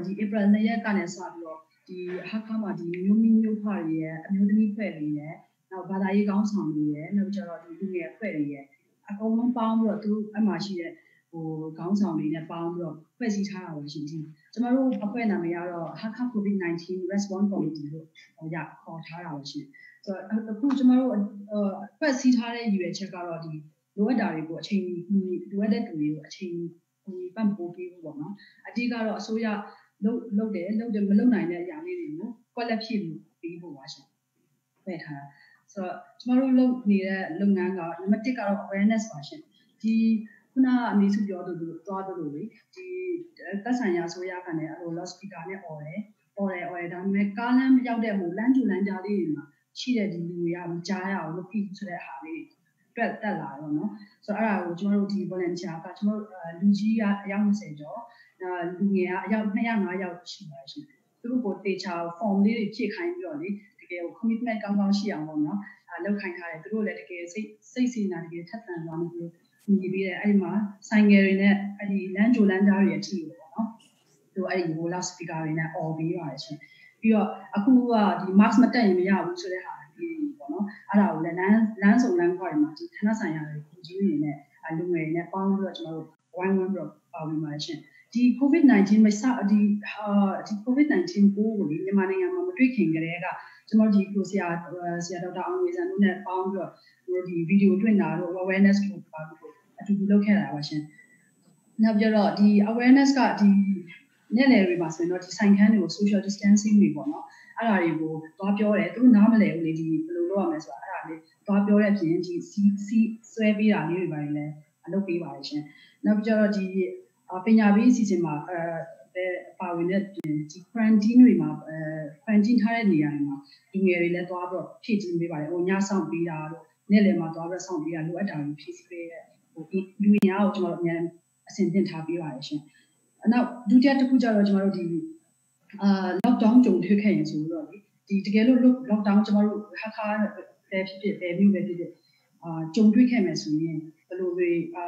တော့ဒီ April 2ရက်ကနေစပြီးတော့ဒီဟာခါမှာဒီမျိုးမီမျိုးဖတွေရဲ့အမျိုးသမီးဖွဲ့တွေရဲ့နောက်ဘာသာရေးကောင်းဆောင်တွေရဲ့နောက်ကျတော့ဒီလူငယ်ဖွဲ့တွေရဲ့အကုန်လုံးပေါင်းပြီးတော့သူအမှရှိတဲ့ဟိုခေါင်းဆောင်တွေနဲ့ပေါင်းပြီးတော့ဖွဲ့စည်းထားတာပါရှင်ဒီကျမတို့အဖွဲ့နာမည်ကတော့ Hakka COVID-19 Response Committee လို့ဟိုရခေါ်ထားတာပါရှင်ဆိုတော့အခုကျမတို့ဖွဲ့စည်းထားတဲ့ရည်ရွယ်ချက်ကတော့ဒီလိုအပ်တာတွေကိုအချိန်ကြီးလိုအပ်တဲ့သူတွေကိုအချိန်ကြီးပံ့ပိုးပေးဖို့ပေါ့နော်အဓိကတော့အစိုးရ လုပ်လုပ်တယ်လုပ်တယ်မလုပ်နိုင်တဲ့အရာလေးတွေကို collect ဖြစ်မှုပြီးဖို့ပါရှင်ဖဲ့ထားဆိုတော့ကျမတို့လုပ်နေတဲ့လုပ်ငန်းကနံပါတ်1ကတော့ awareness ပါရှင်ဒီခုနအမေစုပြောသလိုသွားသလိုလေဒီသက်ဆိုင်ရာဆိုရကလည်းအဲ့လို loud speaker နဲ့ on တယ် on တယ် on တယ်ဒါပေမဲ့ကားလမ်းမရောက်တဲ့ဟိုလမ်းကျူလမ်းကြားလေးတွေမှာရှိတဲ့ဒီလူတွေကမကြားရအောင်လို့ဖြစ်ဆိုတဲ့ဟာလေးတွက်တက်လာတော့เนาะဆိုတော့အဲ့ဒါကိုကျမတို့ဒီ volunteer ကကျမတို့လူကြီးကအယောက်20ကျော် လူငယ်ကအယောက်205ယောက်ရှိပါရှင်သူတို့ကိုတေချာ form လေးတွေဖြည့်ခိုင်းပြီးတော့လေတကယ်ကို commitment ကောင်းကောင်းရှိအောင်ပေါ့နော်အဲလောက်ခိုင်းထားတယ်သူတို့လည်းတကယ်စိတ်စိတ်စီနာတကယ်ထက်သန်သွားလို့ညီပြီးတယ်အဲ့ဒီမှာဆိုင်ငယ်တွေနဲ့အဲ့ဒီလမ်းကြိုလမ်းကြားတွေအထိပေါ့နော်သူအဲ့ဒီ roll out speaker တွေနဲ့ all ပေးပါတယ်ရှင်ပြီးတော့အခုကဒီ mask မတက်ရင်မရဘူးဆိုတဲ့ဟာဒီပေါ့နော်အဲ့ဒါကိုလည်းလမ်းလမ်းစုံလမ်းခွာတွေမှာဒီဌာနဆိုင်ရာတွေကြီးတွေနဲ့လူငယ်တွေနဲ့ပေါင်းပြီးတော့ကျွန်တော်တို့ဝိုင်းဝန်းပြီးတော့ပါဝင်ပါတယ်ရှင် ဒီ COVID-19 မစဒီဟာဒီ COVID-19 ကိုလေမြန်မာနိုင်ငံမှာမတွေ့ခင်ကတည်းကကျွန်တော်ဒီကိုဆရာဆရာဒေါက်တာအောင်ဝေဆန်တို့နဲ့ပေါင်းပြီးတော့ဒီဗီဒီယိုတွေ့တာတို့ awareness ကိုပါပြီးအတူတူလုပ်ခဲ့တာပါရှင်။နောက်ပြီးတော့ဒီ awareness ကဒီနေ့လည်တွေမှာဆိုရင်တော့ဒီဆိုင်ခန်းတွေကို social distancing တွေပေါ့နော်။အဲ့ဒါတွေကိုသွားပြောတယ်သူနားမလည်ဘူးလေဒီဘယ်လိုလုပ်ရမလဲဆိုတာအဲ့ဒါလေးသွားပြောတဲ့အပြင်ဒီစီစီဆွဲပေးတာလေးတွေပါလည်းအလုပ်ပေးပါတယ်ရှင်။နောက်ပြီးတော့ဒီ ပညာပေးအစီအစဉ်မှာအဲပါဝင်တဲ့ဒီ quarantine တွေမှာအဲ quarantine ထားတဲ့နေရာတွေမှာလူငယ်တွေလည်းသွားပြီးတော့ဖြည့်ကျင်းပေးပါတယ်။ဟိုညဆောင်ပေးတာတို့နေ့လယ်မှာသွားပြီးဆောင်ပေးတာလိုအပ်တာတွေဖြည့်ပေးတဲ့ဟိုလူရင်းအားကိုကျွန်တော်အများအဆင်သင့်ထားပေးပါတယ်ရှင်။အနောက်ဒုတိယတစ်ခုကျတော့ကျွန်တော်တို့ဒီအာ lockdown ကြုံတွေ့ခဲ့ရင်ဆိုတော့လေဒီတကယ်လို့ lockdown ကျွန်တော်တို့ဟာခါပဲဖြစ်ဖြစ်ပဲမြို့ပဲဖြစ်ဖြစ်အာကြုံတွေ့ခဲ့မယ်ဆိုရင်ဘယ်လိုတွေအာ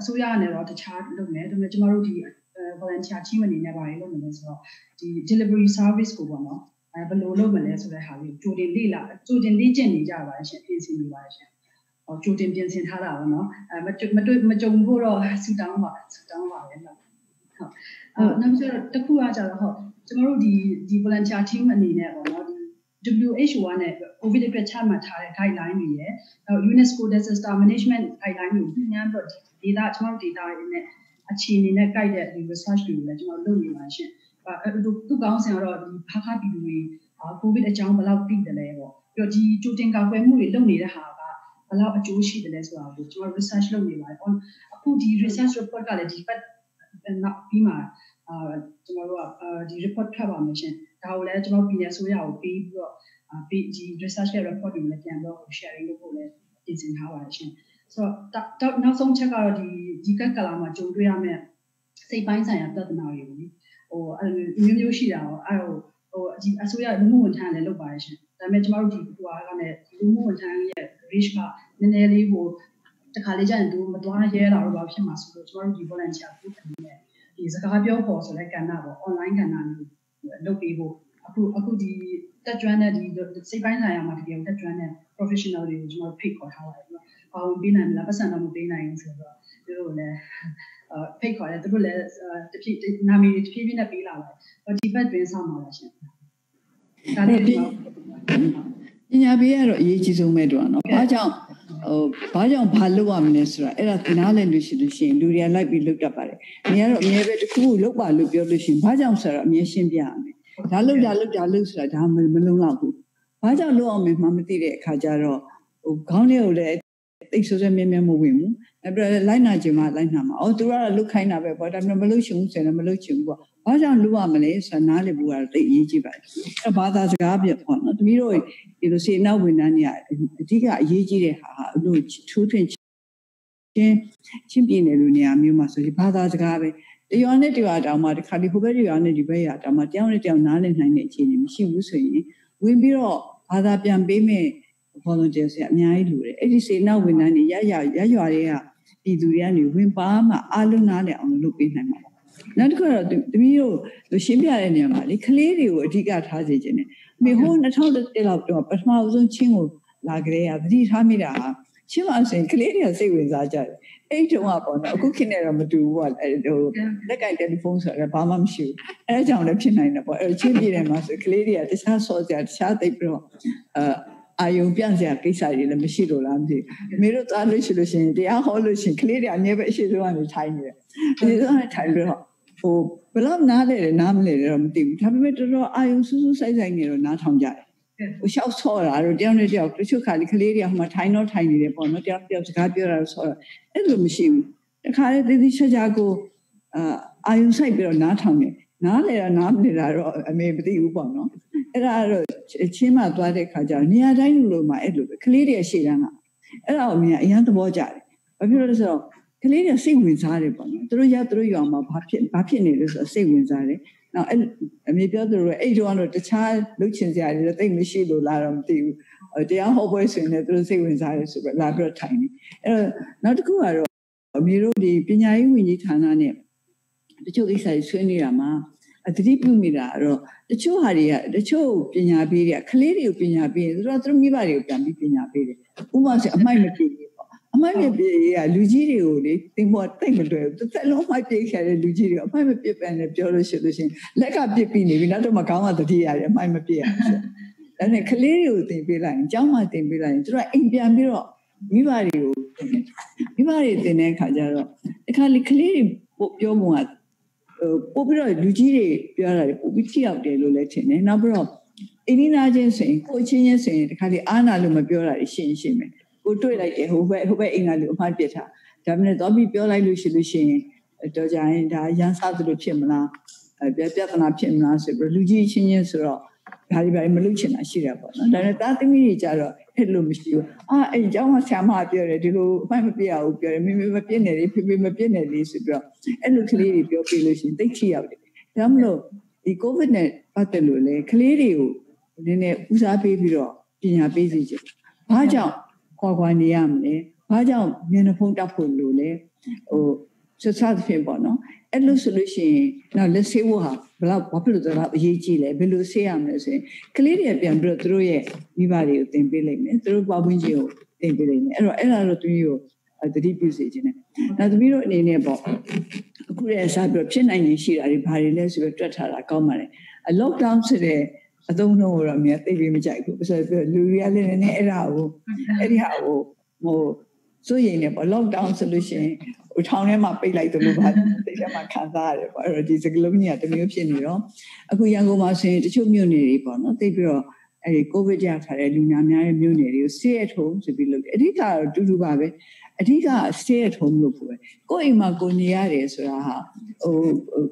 အစိုးရကနေတော့တခြားလုပ်မယ်ဒါပေမဲ့ကျွန်တော်တို့ဒီ volunteer team အနေနဲ့ပါတယ်လုပ်နေလဲဆိုတော့ဒီ delivery service ကိုပေါ့နော်အဲဘယ်လိုလုပ်မလဲဆိုတဲ့ဟာလေးကြိုတင်လေ့လာကြိုတင်လေ့ကျင့်နေကြပါရှင်ပြင်ဆင်နေပါရှင်ဟောကြိုတင်ပြင်ဆင်ထားတာပေါ့နော်အဲမတွေ့မတွေ့မကြုံဖို့တော့ဆူတောင်းပါဆူတောင်းပါပဲနော်ဟုတ်အဲနောက်ပြီးတော့တခုကကြတော့ဟုတ်ကျွန်တော်တို့ဒီဒီ volunteer team အနေနဲ့ပေါ့နော် ဒီ WHO နဲ့ COVID အတွက်ချမှတ်ထားတဲ့ guideline တွေရယ်နောက် UNESCO disaster management guideline တွေကိုညှိနှိုင်းပြီးတော့ data ကျွန်တော်တို့ data တွေနဲ့အခြေအနေနဲ့ guide တဲ့ဒီ research တွေကိုလည်းကျွန်တော်လုပ်နေပါရှင့်အဲသူကောင်းစင်တော့ဒီဖားခါပြည်သူတွေ COVID အကြောင်းဘယ်လောက်သိတယ်လဲပေါ့ပြီးတော့ဒီကြိုတင်ကာကွယ်မှုတွေလုပ်နေတဲ့ဟာကဘယ်လောက်အကျိုးရှိတယ်လဲဆိုတာကိုကျွန်တော် research လုပ်နေပါတယ်အခုဒီ research report ကလည်းဒီပတ်နောက်ပြီးမှ အာကျွန်တော်တို့ကဒီ report ထွက်ပါမယ်ရှင်ဒါကိုလည်းကျွန်တော်ပြည်နယ်ဆိုရကိုပေးပြီးတော့ပေးဒီ research ရဲ့ report တွေလည်းပြန်တော့ sharing လုပ်ဖို့လည်းပြင်ဆင်ထားပါတယ်ရှင်ဆိုတော့နောက်ဆုံးချက်ကတော့ဒီဒီကက်ကလာမှာကြုံတွေ့ရမယ့်စိတ်ပိုင်းဆိုင်ရာပြဿနာတွေကိုဟိုအဲ့လိုမျိုးမျိုးရှိတာတော့အဲ့ဟိုဟိုဒီအစိုးရလူမှုဝန်ထမ်းလည်းလုပ်ပါတယ်ရှင်ဒါပေမဲ့ကျမတို့ဒီဟိုဟာကလည်းလူမှုဝန်ထမ်းရဲ့ reach ကနည်းနည်းလေးဟိုတခါလေးကျရင်သူမသွားရဲတာတော့ဘာဖြစ်မှာဆိုတော့ကျမတို့ဒီ volunteer group အနေနဲ့ ဒီစကားပြောဖို့ဆိုတဲ့ကဏ္ဍပေါ့ online ကဏ္ဍမျိုးလုပ်ပေးဖို့အခုအခုဒီတက်ကျွမ်းတဲ့ဒီစိတ်ပိုင်းဆိုင်ရာမှာတကယ်တက်ကျွမ်းတဲ့ professional တွေကိုကျွန်တော်ဖိတ်ခေါ်ထားပါတယ်။ဘာဝင်ပေးနိုင်မလားပတ်စံတော့မပေးနိုင်ဘူးဆိုတော့သူတို့လည်းအဖိတ်ခေါ်တယ်သူတို့လည်းတဖြည်းနာမည်တဖြည်းဖြည်းနဲ့ပေးလာပါတယ်။ဒီဘက်တွင်ဆောင်ပါလားရှင်။ဒါလည်းပညာပေးရတော့အရေးကြီးဆုံးပဲတော့နော်။ဘာကြောင့် ဟိုဘာကြောင့်ဘာလုပ်ရမလဲဆိုတာအဲ့ဒါနားလည်လို့ရှိလို့ရှိရင်လူတွေကလိုက်ပြီးလုပ်တတ်ပါတယ်။အများတော့အများပဲတစ်ခုခုလုပ်ပါလို့ပြောလို့ရှိရင်ဘာကြောင့်ဆိုတော့အများရှင်းပြရမယ်။ဒါလုပ်တာလုပ်တာလုပ်ဆိုတာဒါမလုံလောက်ဘူး။ဘာကြောင့်လုပ်အောင်မှမသိတဲ့အခါကျတော့ဟိုခေါင်းထဲကိုလည်းတိတ်ဆိုးဆဲမြဲမြဲမဝင်ဘူး အဲ့ပြလိုက်နာခြင်းမလိုက်နာမှာအော်သူကတော့လုတ်ခိုင်းတာပဲပေါ့ဒါပေမဲ့မလုတ်ချင်ဘူးဆိုရင်မလုတ်ချင်ဘူးပေါ့ဘာကြောင့်လုရမလဲဆိုတာနားလည်ဖို့ကတော့တိတ်အရေးကြီးပါတယ်အဲ့ဘာသာစကားပြပေါ့နော်တမီးတို့ဒီလိုစေနောက်ဝန်ထမ်းတွေကအဓိကအရေးကြီးတဲ့ဟာအလို့ထူးထွင်းချင်းချင်းပြနေလို့နေရာမျိုးမှာဆိုရင်ဘာသာစကားပဲတရွာနဲ့တရွာတောင်မှဒီခါဒီဟိုဘက်တရွာနဲ့ဒီဘက်ရွာတောင်မှတယောက်နဲ့တယောက်နားလည်နိုင်တဲ့အခြေအနေမရှိဘူးဆိုရင်ဝင်ပြီးတော့ဘာသာပြန်ပေးမဲ့ volunteers တွေအများကြီးလိုတယ်အဲ့ဒီစေနောက်ဝန်ထမ်းတွေရရရရွာတွေကပြည်သူတွေကနေဝင်ပါမှအားလုံးနားလည်အောင်လုပ်ပေးနိုင်မှာပါနောက်တစ်ခုကတော့တမီးတို့ရှင်းပြတဲ့နေရာမှာလေကလေးတွေကိုအဓိကထားစေခြင်းနဲ့မေဟို2001လောက်တော့ပထမဆုံးချင်းကိုလာကြတဲ့သတိထားမိတာဟာချင်းမဆိုရင်ကလေးတွေကစိတ်ဝင်စားကြတယ်အဲ့တုန်းကပေါ့နော်အခုခေတ်နဲ့တော့မတူဘူးပေါ့အဲ့ဟိုလက်ကင်တယ်လီဖုန်းဆိုတော့ဘာမှမရှိဘူးအဲ့ဒါကြောင့်လည်းဖြစ်နိုင်တယ်ပေါ့အဲ့ချင်းပြည်တယ်မှာဆိုကလေးတွေကတခြားဆော့စရာတခြားသိပ်ပြီးတော့အာ အာယုံပြန့်စရာကိစ္စတွေလည်းမရှိလို့လားမသိဘူးမင်းတို့သွားလို့ရှိလို့ရှိရင်တရားဟောလို့ရှိရင်ကလေးတွေအမြဲပဲအရှိဆုံးကနေထိုင်နေတယ်ဒီဆုံးကနေထိုင်ပြီးတော့ဟိုဘယ်တော့နားလဲနားမလဲတော့မသိဘူးဒါပေမဲ့တော်တော်အာယုံစူးစူးဆိုင်ဆိုင်နေတော့နားထောင်ကြတယ်ဟိုရှောက်ဆော့တာတော့တယောက်နဲ့တယောက်တချို့ခါလေးကလေးတွေကဟိုမှာထိုင်တော့ထိုင်နေတယ်ပေါ့နော်တယောက်တယောက်စကားပြောတာတော့ဆော့တာအဲ့လိုမရှိဘူးတခါလေသေးသေးချာချာကိုအာအာယုံဆိုင်ပြီးတော့နားထောင်နေနားလေတာနားမလေတာတော့အမေမသိဘူးပေါ့နော် အဲ့ဒါတော့ချင်းမှသွားတဲ့ခါကျတော့နေရာတိုင်းလိုမှအဲ့လိုပဲကလေးတွေရှေ့တန်းကအဲ့ဒါကိုအမြင်အရန်သဘောကျတယ်ဘာဖြစ်လို့လဲဆိုတော့ကလေးတွေစိတ်ဝင်စားတယ်ပေါ့နော်သူတို့ရသူတို့ရောင်မှာဘာဖြစ်ဘာဖြစ်နေလဲဆိုတော့စိတ်ဝင်စားတယ်နောက်အဲ့အမေပြောသလိုပဲအဲ့တော့တော့တခြားလှုပ်ချင်စရာတွေတော့တိတ်မရှိလို့လာတော့မသိဘူးတရားဟောပွဲဆိုရင်လည်းသူတို့စိတ်ဝင်စားတယ်ဆိုတော့လာပြီးတော့ထိုင်နေအဲ့တော့နောက်တစ်ခုကတော့အမေတို့ဒီပညာရေးဝန်ကြီးဌာနနဲ့တချို့ကိစ္စတွေဆွေးနေတာမှာ အတိပြုမိတာတော့တချို့ဟာတွေကတချို့ပညာပေးတွေကကလေးတွေကိုပညာပေးရင်သူတို့သူတို့မိဘတွေကိုပြန်ပြီးပညာပေးတယ်ဥပမာဆိုအမိုက်မပြေဘူးပေါ့အမိုက်မပြေရလူကြီးတွေကိုလေတင်ဖို့တိတ်မတွေ့ဘူးတစ်သက်လုံးမိုက်ပြေခဲ့တဲ့လူကြီးတွေအမိုက်မပြေပန်နဲ့ပြောလို့ရှိလို့ရှိရင်လက်ကပြစ်ပြီးနေပြီနောက်တော့မကောင်းတာတတိရတယ်အမိုက်မပြေရဘူးဆိုဒါနဲ့ကလေးတွေကိုတင်ပေးလိုက်ရင်ကျောင်းမှာတင်ပေးလိုက်ရင်သူတို့အိမ်ပြန်ပြီးတော့မိဘတွေကိုမိဘတွေတင်တဲ့အခါကျတော့ဒီခါလေကလေးတွေပြောမှက ပို့ပြီးတော့လူကြီးတွေပြောတာပို့ပြီးထိရောက်တယ်လို့လည်းထင်တယ်နောက်ပြီးတော့အင်းနီနာချင်းဆိုရင်ကိုချင်းချင်းဆိုရင်ဒီခါလေးအားနာလို့မပြောတာရှင်းရှင်းပဲကိုတွေ့လိုက်တယ်ဟိုဘက်ဟိုဘက်အင်္ဂါလူအမှတ်ပြထားဒါမှမဟုတ်တော့ပြီးပြောလိုက်လို့ရှိလို့ရှိရင်တော့ကြရင်ဒါရန်စားသလိုဖြစ်မလားပြပြဿနာဖြစ်မလားဆိုပြီးလူကြီးချင်းချင်းဆိုတော့ဒါတွေဘာမလုပ်ချင်တာရှိတာပေါ့နော်ဒါနဲ့တာသမီးကြီးကြတော့ ဖြစ်လို့မရှိဘူးအာအဲ့ကျောင်းကဆရာမပြောတယ်ဒီလိုအမှန်မပြရဘူးပြောတယ်မိမိမပြည့်နေလေဖေဖေမပြည့်နေလေဆိုပြီးတော့အဲ့လိုကလေးတွေပြောပြလို့ရှိရင်တိတ်ချရောက်တယ်ဒါမှမဟုတ်ဒီ covid နဲ့ပတ်သက်လို့လေကလေးတွေကိုနည်းနည်းဦးစားပေးပြီးတော့ပညာပေးစီခြင်းဘာကြောင့်ခွာခွာနေရမလဲဘာကြောင့်မျက်နှာဖုံးတက်ဖို့လိုလဲဟိုဆက်ဆက်ဖြစ်ပေါ့နော် အဲ့လိုဆိုလို့ရှိရင်တော့လက်ဆေးဖို့ဟာဘလောက်ဘာဖြစ်လို့တော့အရေးကြီးလဲဘယ်လိုဆေးရမလဲဆိုရင်ကလေးတွေပြန်ပြီးတော့သူတို့ရဲ့မိဘတွေကိုသင်ပေးလိုက်မယ်သူတို့ပတ်ဝန်းကျင်ကိုသင်ပေးလိုက်မယ်အဲ့တော့အဲ့ဒါတော့သူမျိုးကိုတတိပြုစေခြင်းနဲ့နောက်သမီးတို့အနေနဲ့ပေါ့အခုရဲ့အစားပြီးဖြစ်နိုင်ရင်ရှိတာတွေဘာတွေလဲဆိုပြီးတွက်ထားတာကောင်းပါတယ် lockdown ဆိုတဲ့အသုံးနှုန်းကိုတော့အများသိပြီးမကြိုက်ဘူးဆိုတော့လူတွေကလည်းနည်းနည်းအဲ့ဒါကိုအဲ့ဒီဟာကိုဟိုစိုးရိမ်နေပေါ့ lockdown ဆိုလို့ရှိရင် ဟိုထောင်ထဲမှာပိတ်လိုက်တယ်လို့ပါစိတ်ထဲမှာခံစားရတယ်ပေါ့အဲ့တော့ဒီစကလုံးကြီးကတမျိုးဖြစ်နေတော့အခုရန်ကုန်မှာဆိုရင်တချို့မြို့နယ်တွေပေါ့နော်သိပြီးတော့အဲ့ဒီကိုဗစ်ကြခါတဲ့လူများများတဲ့မြို့နယ်တွေကို stay at home ဆိုပြီးလုပ်တယ်အဓိကတော့တူတူပါပဲအဓိက stay at home လို့ပြောပဲကိုယ့်အိမ်မှာကိုနေရတယ်ဆိုတာဟာဟို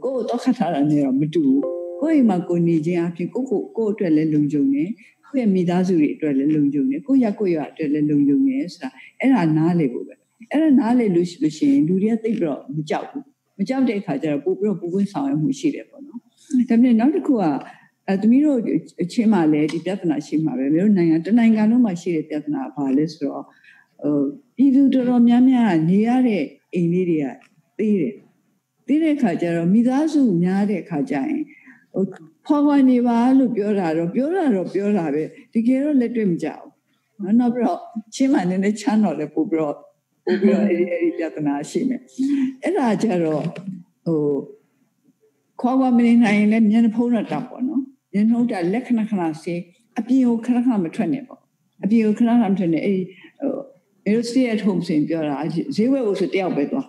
ကိုယ့်တော့ခတ်ထားတာနဲ့တော့မတူဘူးကိုယ့်အိမ်မှာကိုနေခြင်းအပြင်ကိုကိုကိုအတွက်လည်းလုံခြုံတယ်ကိုယ့်ရဲ့မိသားစုတွေအတွက်လည်းလုံခြုံတယ်ကိုယ့်ရက်ကိုယ့်ရအတွက်လည်းလုံခြုံတယ်ဆိုတာအဲ့ဒါနားလေဖို့ပဲ အဲ့ဒါနားလေလို့ရှိလို့ရှိရင်လူတွေကသိပြီးတော့မကြောက်ဘူးမကြောက်တဲ့အခါကျတော့ပို့ပြီးတော့ပူပွင့်ဆောင်ရမှုရှိတယ်ပေါ့နော်ဒါပေမဲ့နောက်တစ်ခုကအဲသမီးတို့အချင်းမှလည်းဒီပြဿနာရှိမှာပဲမျိုးနိုင်ငံတနိုင်ငံလုံးမှာရှိတဲ့ပြဿနာဘာလဲဆိုတော့ဟိုပြည်သူတော်တော်များများနေရတဲ့အိမ်လေးတွေကသေးတယ်သေးတဲ့ခါကျတော့မိသားစုများတဲ့ခါကျရင်ဟိုဖွာဖွာနေပါလို့ပြောတာတော့ပြောတာတော့ပြောတာပဲတကယ်တော့လက်တွေ့မကြဘူးနော်နောက်ပြီးတော့ချင်းမှနည်းနည်းချမ်းတော့လည်းပို့ပြီးတော့ ပို့ပြီးတော့အဲ့ဒီအဲ့ဒီပြဿနာရှိမယ်အဲ့ဒါကြတော့ဟိုခေါ်ပါမနေနိုင်ရင်လည်းမျက်နှာဖုံးတော့တောက်ပေါ့နော်မျက်နှာဖုံးတာလက်ခဏခဏစေးအပြင်ကိုခဏခဏမထွက်နဲ့ပေါ့အပြင်ကိုခဏခဏမထွက်နဲ့အဲ့ဟိုအဲလို stay at home ဆိုရင်ပြောတာဈေးဝယ်ဖို့ဆိုတယောက်ပဲသွား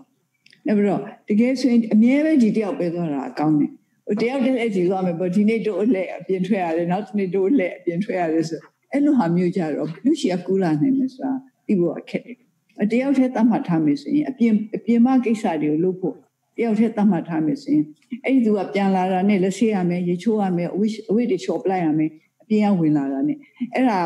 အဲ့ပြီးတော့တကယ်ဆိုရင်အမြဲပဲဒီတယောက်ပဲသွားတာအကောင်းတယ်ဟိုတယောက်တည်းအဲ့ဒီသွားမယ်ပေါ့ဒီနေ့တို့လက်အပြင်ထွက်ရတယ်နောက်နေ့တို့လက်အပြင်ထွက်ရတယ်ဆိုအဲ့လိုဟာမျိုးကြတော့လူရှိကူလာနိုင်မယ်ဆိုတာသိဖို့အခက်တယ် တယောက်တည်းသတ်မှတ်ထားမယ်ဆိုရင်အပြင်အပြင်မကိစ္စတွေကိုလုပ်ဖို့တယောက်တည်းသတ်မှတ်ထားမယ်ဆိုရင်အဲ့ဒီသူကပြန်လာတာနဲ့လက်ဆေးရမယ်ရေချိုးရမယ်အဝိအဝိတွေချော်ပလိုက်ရမယ်အပြင်ကဝင်လာတာနဲ့အဲ့ဒါ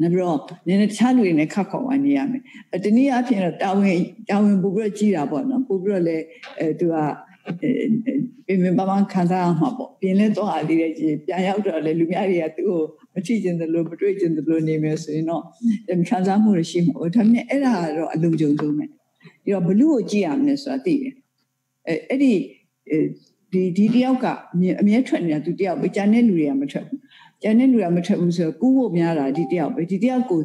နောက်ပြီးတော့နည်းနည်းတခြားလူတွေနဲ့ခတ်ခေါ်ဝိုင်းနေရမယ်။တနည်းအားဖြင့်တော့တာဝန်တာဝန်ပို့ပြီးတော့ကြီးတာပေါ့နော်။ပို့ပြီးတော့လည်းအဲသူကပြင်ပပန်းခံစားအောင်မှာပေါ့။ပြင်လဲတော့အားလေးတဲ့ကြီးပြန်ရောက်တော့လေလူများတွေကသူ့ကို မကြည့်ကျင်တယ်လို့မတွေ့ကျင်တယ်လို့နေမယ်ဆိုရင်တော့ခံစားမှုရှိမှာ။ဒါပေမဲ့အဲ့ဒါကတော့အလုံးကြုံဆုံးပဲ။ပြီးတော့ဘလူးကိုကြည့်ရမယ်ဆိုတာသိတယ်။အဲအဲ့ဒီဒီဒီတယောက်ကအမြဲအမြဲထွက်နေတာသူတယောက်ပဲကျန်တဲ့လူတွေကမထွက်ဘူးကျန်တဲ့လူကမထွက်ဘူးဆိုတော့ကူးဖို့များတာဒီတယောက်ပဲဒီတယောက်ကို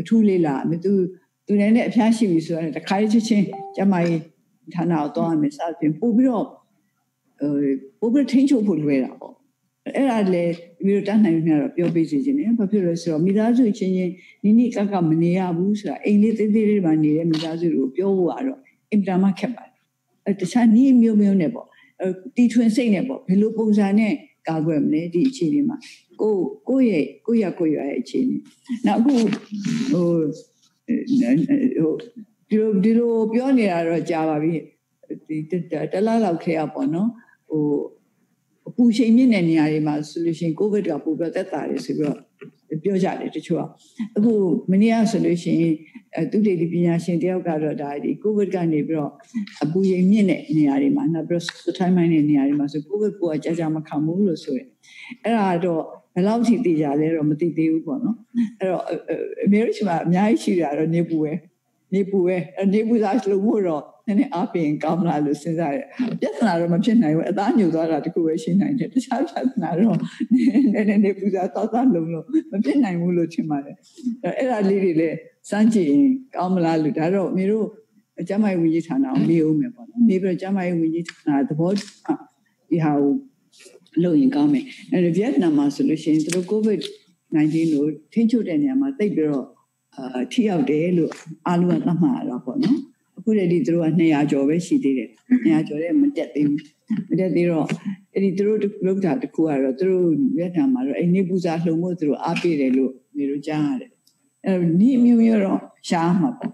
အထူးလေးလာအမေသူသူလည်းနဲ့အဖျားရှိပြီဆိုတော့တခါချင်းချင်းကျမကြီးဌာနကိုတော့အမေစသဖြင့်ပို့ပြီးတော့ဟိုပို့ပြီးထိန်းချုပ်ဖို့လွယ်တာပေါ့ အဲ့ဒါလေပြီးတော့တတ်နိုင်မြတော့ပြောပေးစီခြင်းနဲ့ဘာဖြစ်လို့လဲဆိုတော့မိသားစုချင်းချင်းနိနိကကမနေရဘူးဆိုတာအိမ်လေးသေးသေးလေးမှာနေတဲ့မိသားစုကိုပြောဖို့ကတော့အင်တာမခက်ပါတယ်အဲတခြားနည်းမျိုးမျိုးနဲ့ပေါ့တီထွင်စိတ်နဲ့ပေါ့ဘယ်လိုပုံစံနဲ့ကာကွယ်မလဲဒီအခြေအနေမှာကိုကိုရဲ့ကိုရကိုရရဲ့အခြေအနေနောက်အခုဟိုဟိုဒီလိုဒီလိုပြောနေတာတော့ကြာပါပြီဒီတလားလောက်ခေရပေါ့နော်ဟိုအ ပူချိန်မြင့်တဲ့နေရာတွေမှာဆိုလို့ရှိရင်ကိုဗစ်ကပိုပြီးသက်သာတယ်ဆိုပြီးတော့ပြောကြတယ်တချို့ကအခုမနေ့ကဆိုလို့ရှိရင်သူတေဒီပညာရှင်တယောက်ကတော့ဒါဒီကိုဗစ်ကနေပြီးတော့အပူချိန်မြင့်တဲ့နေရာတွေမှာနောက်ပြီးတော့ထိုင်းမိုင်းတဲ့နေရာတွေမှာဆိုကိုဗစ်ပိုကကြာကြာမခံဘူးလို့ဆိုရင်အဲ့ဒါတော့ဘယ်လောက်ထိသိကြလဲတော့မသိသေးဘူးပေါ့နော်အဲ့တော့အမေရိကန်မှာအများကြီးရှိတာတော့နေပူပဲ နေပူပဲနေပူစားလို့မို့တော့နည်းနည်းအပြင်ကောင်းလာလို့စဉ်းစားရတယ်ပြဿနာတော့မဖြစ်နိုင်ဘူးအသားညိုသွားတာတခုပဲရှိနိုင်တယ်တခြားပြဿနာတော့နည်းနည်းနေပူစားသောသားလုံးလို့မဖြစ်နိုင်ဘူးလို့ထင်ပါတယ်အဲ့ဒါလေးတွေလည်းစမ်းကြည့်ရင်ကောင်းမလားလို့ဒါတော့အမေတို့ကျမရဲ့ဝင်ကြီးဌာနအောင်မေးဦးမယ်ပေါ့နော်မေးပြီးတော့ကျမရဲ့ဝင်ကြီးဌာနသဘောဒီဟာကိုလုပ်ရင်ကောင်းမယ်အဲဗီယက်နမ်မှာဆိုလို့ရှိရင်သူတို့ covid 19လို့ထိန်းချုပ်တဲ့နေရာမှာတိတ်ပြီးတော့ အာထိရောက်တယ်လို့အားလုံးကသတ်မှတ်ရတော့ပေါ့နော်အခုတည်းဒီသူတို့က200ကျော်ပဲရှိသေးတယ်200ကျော်တဲ့မတက်သေးဘူးမတက်သေးတော့အဲ့ဒီသူတို့လုပ်တာတခုကတော့သူတို့ဗီယက်နမ်မှာတော့အဲ့နေပူဇာလှုံဖို့သူတို့အားပေးတယ်လို့မျိုးတို့ကြားရတယ်အဲ့ဒီမျိုးမျိုးတော့ရှားမှာပေါ့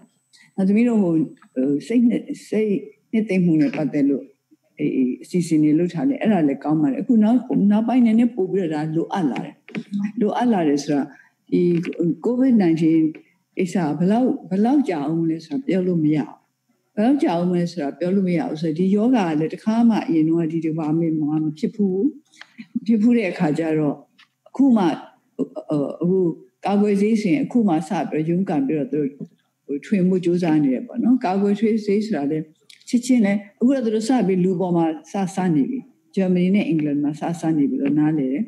အဲသမီးတို့ဟိုစိတ်နဲ့စိတ်နှစ်သိမ့်မှုနဲ့ပတ်သက်လို့အေးအစီအစဉ်တွေလုပ်ထားတယ်အဲ့ဒါလည်းကောင်းပါတယ်အခုနောက်နောက်ပိုင်းနည်းနည်းပို့ပြီးတော့ဒါလိုအပ်လာတယ်လိုအပ်လာတယ်ဆိုတာဒီ covid-19 အိစာဘလောက်ဘလောက်ကြာအောင်လဲဆိုတာပြောလို့မရအောင်ဘယ်တော့ကြာအောင်လဲဆိုတာပြောလို့မရဘူးဆိုတော့ဒီယောဂကလည်းတခါမှအရင်တော့ဒီဒီပါမေမမဖြစ်ဘူးဖြစ်ဘူးတဲ့အခါကျတော့အခုမှအခုကာကွယ်ဆေးစဉ်အခုမှစပြီးရုန်းကန်ပြီးတော့သူဟိုထွင်မှုစူးစမ်းနေတယ်ပေါ့နော်ကာကွယ်ဆေးဆေးဆိုတာလည်းချစ်ချင်းလဲအခုတော့သူတို့စပြီးလူပေါ်မှာစစနေပြီ ဂျာမနီနဲ့အင်္ဂလန်မှာစစနေပြီလို့နားလေတယ်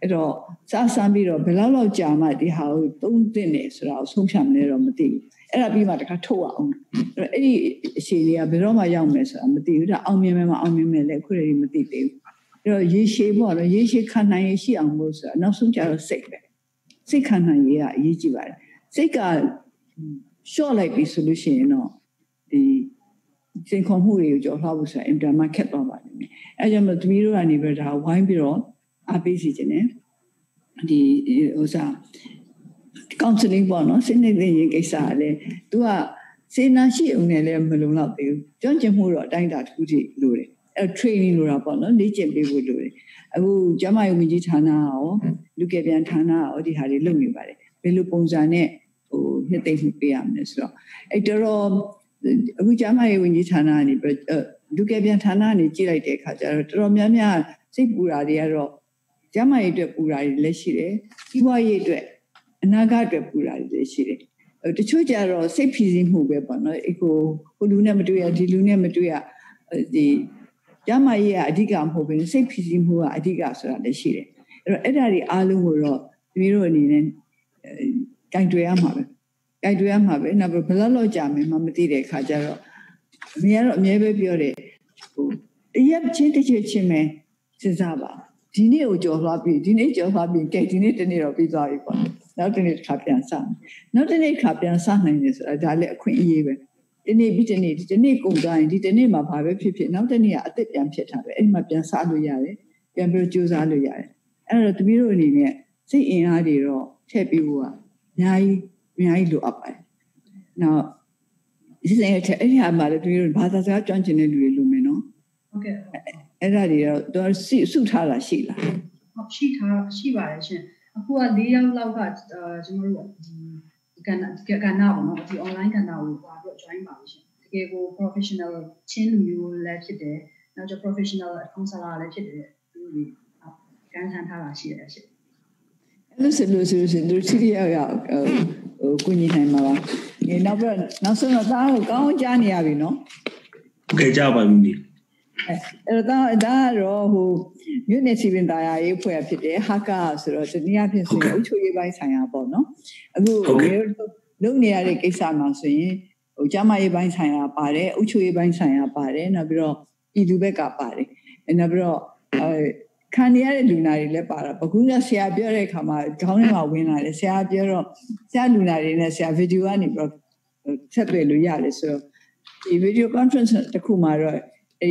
အဲ့တော့စစမ်းပြီးတော့ဘယ်လောက်လောက်ကြာမှဒီဟာကိုသုံးသင့်တယ်ဆိုတာကိုဆုံးဖြတ်မလဲတော့မသိဘူးအဲ့ဒါပြီးမှတခါထုတ်အောင်အဲ့အဲ့ဒီအခြေအနေကဘယ်တော့မှရောက်မယ်ဆိုတာမသိဘူးဒါအောင်မြင်မယ်မအောင်မြင်မယ်လည်းခုတည်းမသိသေးဘူးအဲ့တော့ရေရှည်ပေါ့နော်ရေရှည်ခံနိုင်ရရှိအောင်လို့ဆိုတာနောက်ဆုံးကျတော့စိတ်ပဲစိတ်ခံနိုင်ရအရေးကြီးပါတယ်စိတ်ကရှော့လိုက်ပြီဆိုလို့ရှိရင်တော့ဒီစိန်ခေါ်မှုတွေကိုကြော်လှဖို့ဆိုတာအင်တာမခက်သွားပါလိမ့်မယ် အဲကြောင့်မသမီးတို့ကနေပြီးတော့ဝိုင်းပြီးတော့အားပေးစီခြင်းနဲ့ဒီဟိုစား counseling ပေါ့နော်စိတ်နဲ့ရေးကိစ္စကလည်း तू ကစေနာရှိအောင်နဲ့လည်းမလုံလောက်သေးဘူးကျွမ်းကျင်မှုတော့အတိုင်းအတာတစ်ခုထိလိုတယ်အဲ training လိုတာပေါ့နော်လေ့ကျင့်ပေးဖို့လိုတယ်အခုကျမရေးဝန်ကြီးဌာနရောလူကယ်ပြန်ဌာနရောဒီဟာတွေလုပ်နေပါတယ်ဘယ်လိုပုံစံနဲ့ဟိုနှစ်သိမ့်မှုပေးရမလဲဆိုတော့အဲတော်အခုကျမရေးဝန်ကြီးဌာနကနေ လူကယ်ပြန်ဌာနကနေကြည့်လိုက်တဲ့အခါကျတော့တော်တော်များများစိတ်ပူတာတွေကတော့ကျမရေးအတွက်ပူတာတွေလည်းရှိတယ်စီးပွားရေးအတွက်အနာဂတ်အတွက်ပူတာတွေလည်းရှိတယ်တချို့ကြတော့စိတ်ဖြီးစည်းမှုပဲပေါ့နော်အကိုဟိုလူနဲ့မတွေ့ရဒီလူနဲ့မတွေ့ရဒီကျမရေးကအဓိကမဟုတ်ဘဲစိတ်ဖြီးစည်းမှုကအဓိကဆိုတာလည်းရှိတယ်အဲ့တော့အဲ့ဒါတွေအားလုံးကိုတော့ဒီလိုအနေနဲ့ကင်တွေ့ရမှာပဲကြိုက်တွေ့ရမှာပဲနောက်ဘယ်လောက်လောက်ကြာမယ်မှမသိတဲ့အခါကျတော့ အမေကတော့အမြဲပဲပြောတယ်ဟိုတရက်ချင်းတစ်ချက်ချင်းပဲစဉ်းစားပါဒီနေ့ကိုကြော်သွားပြီဒီနေ့ကြော်သွားပြီကဲဒီနေ့တနေ့တော့ပြီးသွားပြီပေါ့နောက်တနေ့တစ်ခါပြန်စမယ်နောက်တနေ့တစ်ခါပြန်စနိုင်တယ်ဆိုတာဒါလည်းအခွင့်အရေးပဲဒီနေ့ပြီးဒီနေ့ဒီနေ့ကုန်သွားရင်ဒီတနေ့မှာဘာပဲဖြစ်ဖြစ်နောက်တနေ့ကအသက်ပြန်ဖြစ်တာပဲအဲ့ဒီမှာပြန်စားလို့ရတယ်ပြန်ပြီးကြိုးစားလို့ရတယ်အဲ့တော့တပီးတို့အနေနဲ့စိတ်အင်အားတွေတော့ထည့်ပြီးဖို့ကအများကြီးအများကြီးလိုအပ်ပါတယ်။နောက် ဒီစင်ရဲ့အဲ့ဒီဟာမှာလည်းသူတို့ဘာသာစကားကျွမ်းကျင်တဲ့လူတွေလိုမယ်နော်။ဟုတ်ကဲ့။အဲ့ဒါတွေတော့သူစုစုထားတာရှိလား။ဟုတ်ရှိထားရှိပါတယ်ရှင်။အခုက၄ယောက်လောက်ကကျွန်တော်တို့ဒီကဏ္ဍကဏ္ဍပေါ့နော်ဒီ online ကဏ္ဍကိုပါပြီး join ပါလို့ရှင်။တကယ်ကို professional ချင်းလူမျိုးလည်းဖြစ်တယ်။နောက်ကျ professional counselor လည်းဖြစ်တယ်။သူတို့ကန်ဆန်းထားတာရှိတယ်ရှင်။အဲ့လိုဆိုလို့ဆိုရင်သူတို့ထိရရောက်ဟိုကုညီနိုင်မှာပါ။ ဒီနောက်ပြီးနောက်ဆုံးတော့သားကိုကောင်းကြားနေရပြီနော်။ဟုတ်ကဲ့ကြားပါပြီအဲ့တော့ဒါကတော့ဟိုမြို့နယ်စီပင်တရားရေးဖွဲ့ဖြစ်တယ်ဟာကာဆိုတော့တနည်းအားဖြင့်ဆိုရင်အုပ်ချုပ်ရေးပိုင်းဆိုင်ရာပေါ့နော်အခုလုပ်နေရတဲ့ကိစ္စမှာဆိုရင်ဟိုကျမရေးပိုင်းဆိုင်ရာပါတယ်အုပ်ချုပ်ရေးပိုင်းဆိုင်ရာပါတယ်နောက်ပြီးတော့ပြည်သူဘက်ကပါတယ်နောက်ပြီးတော့အဲ ခံရတဲ့လူနာတွေလည်းပါတာပကူကဆရာပြောတဲ့အခါမှာခေါင်းထဲမှာဝင်လာတယ်ဆရာပြောတော့ဆရာလူနာတွေနဲ့ဆရာဗီဒီယိုကနေပြီးတော့ဆက်သွယ်လို့ရတယ်ဆိုတော့ဒီဗီဒီယိုကွန်ဖရင့်တခုမှာတော့အဲ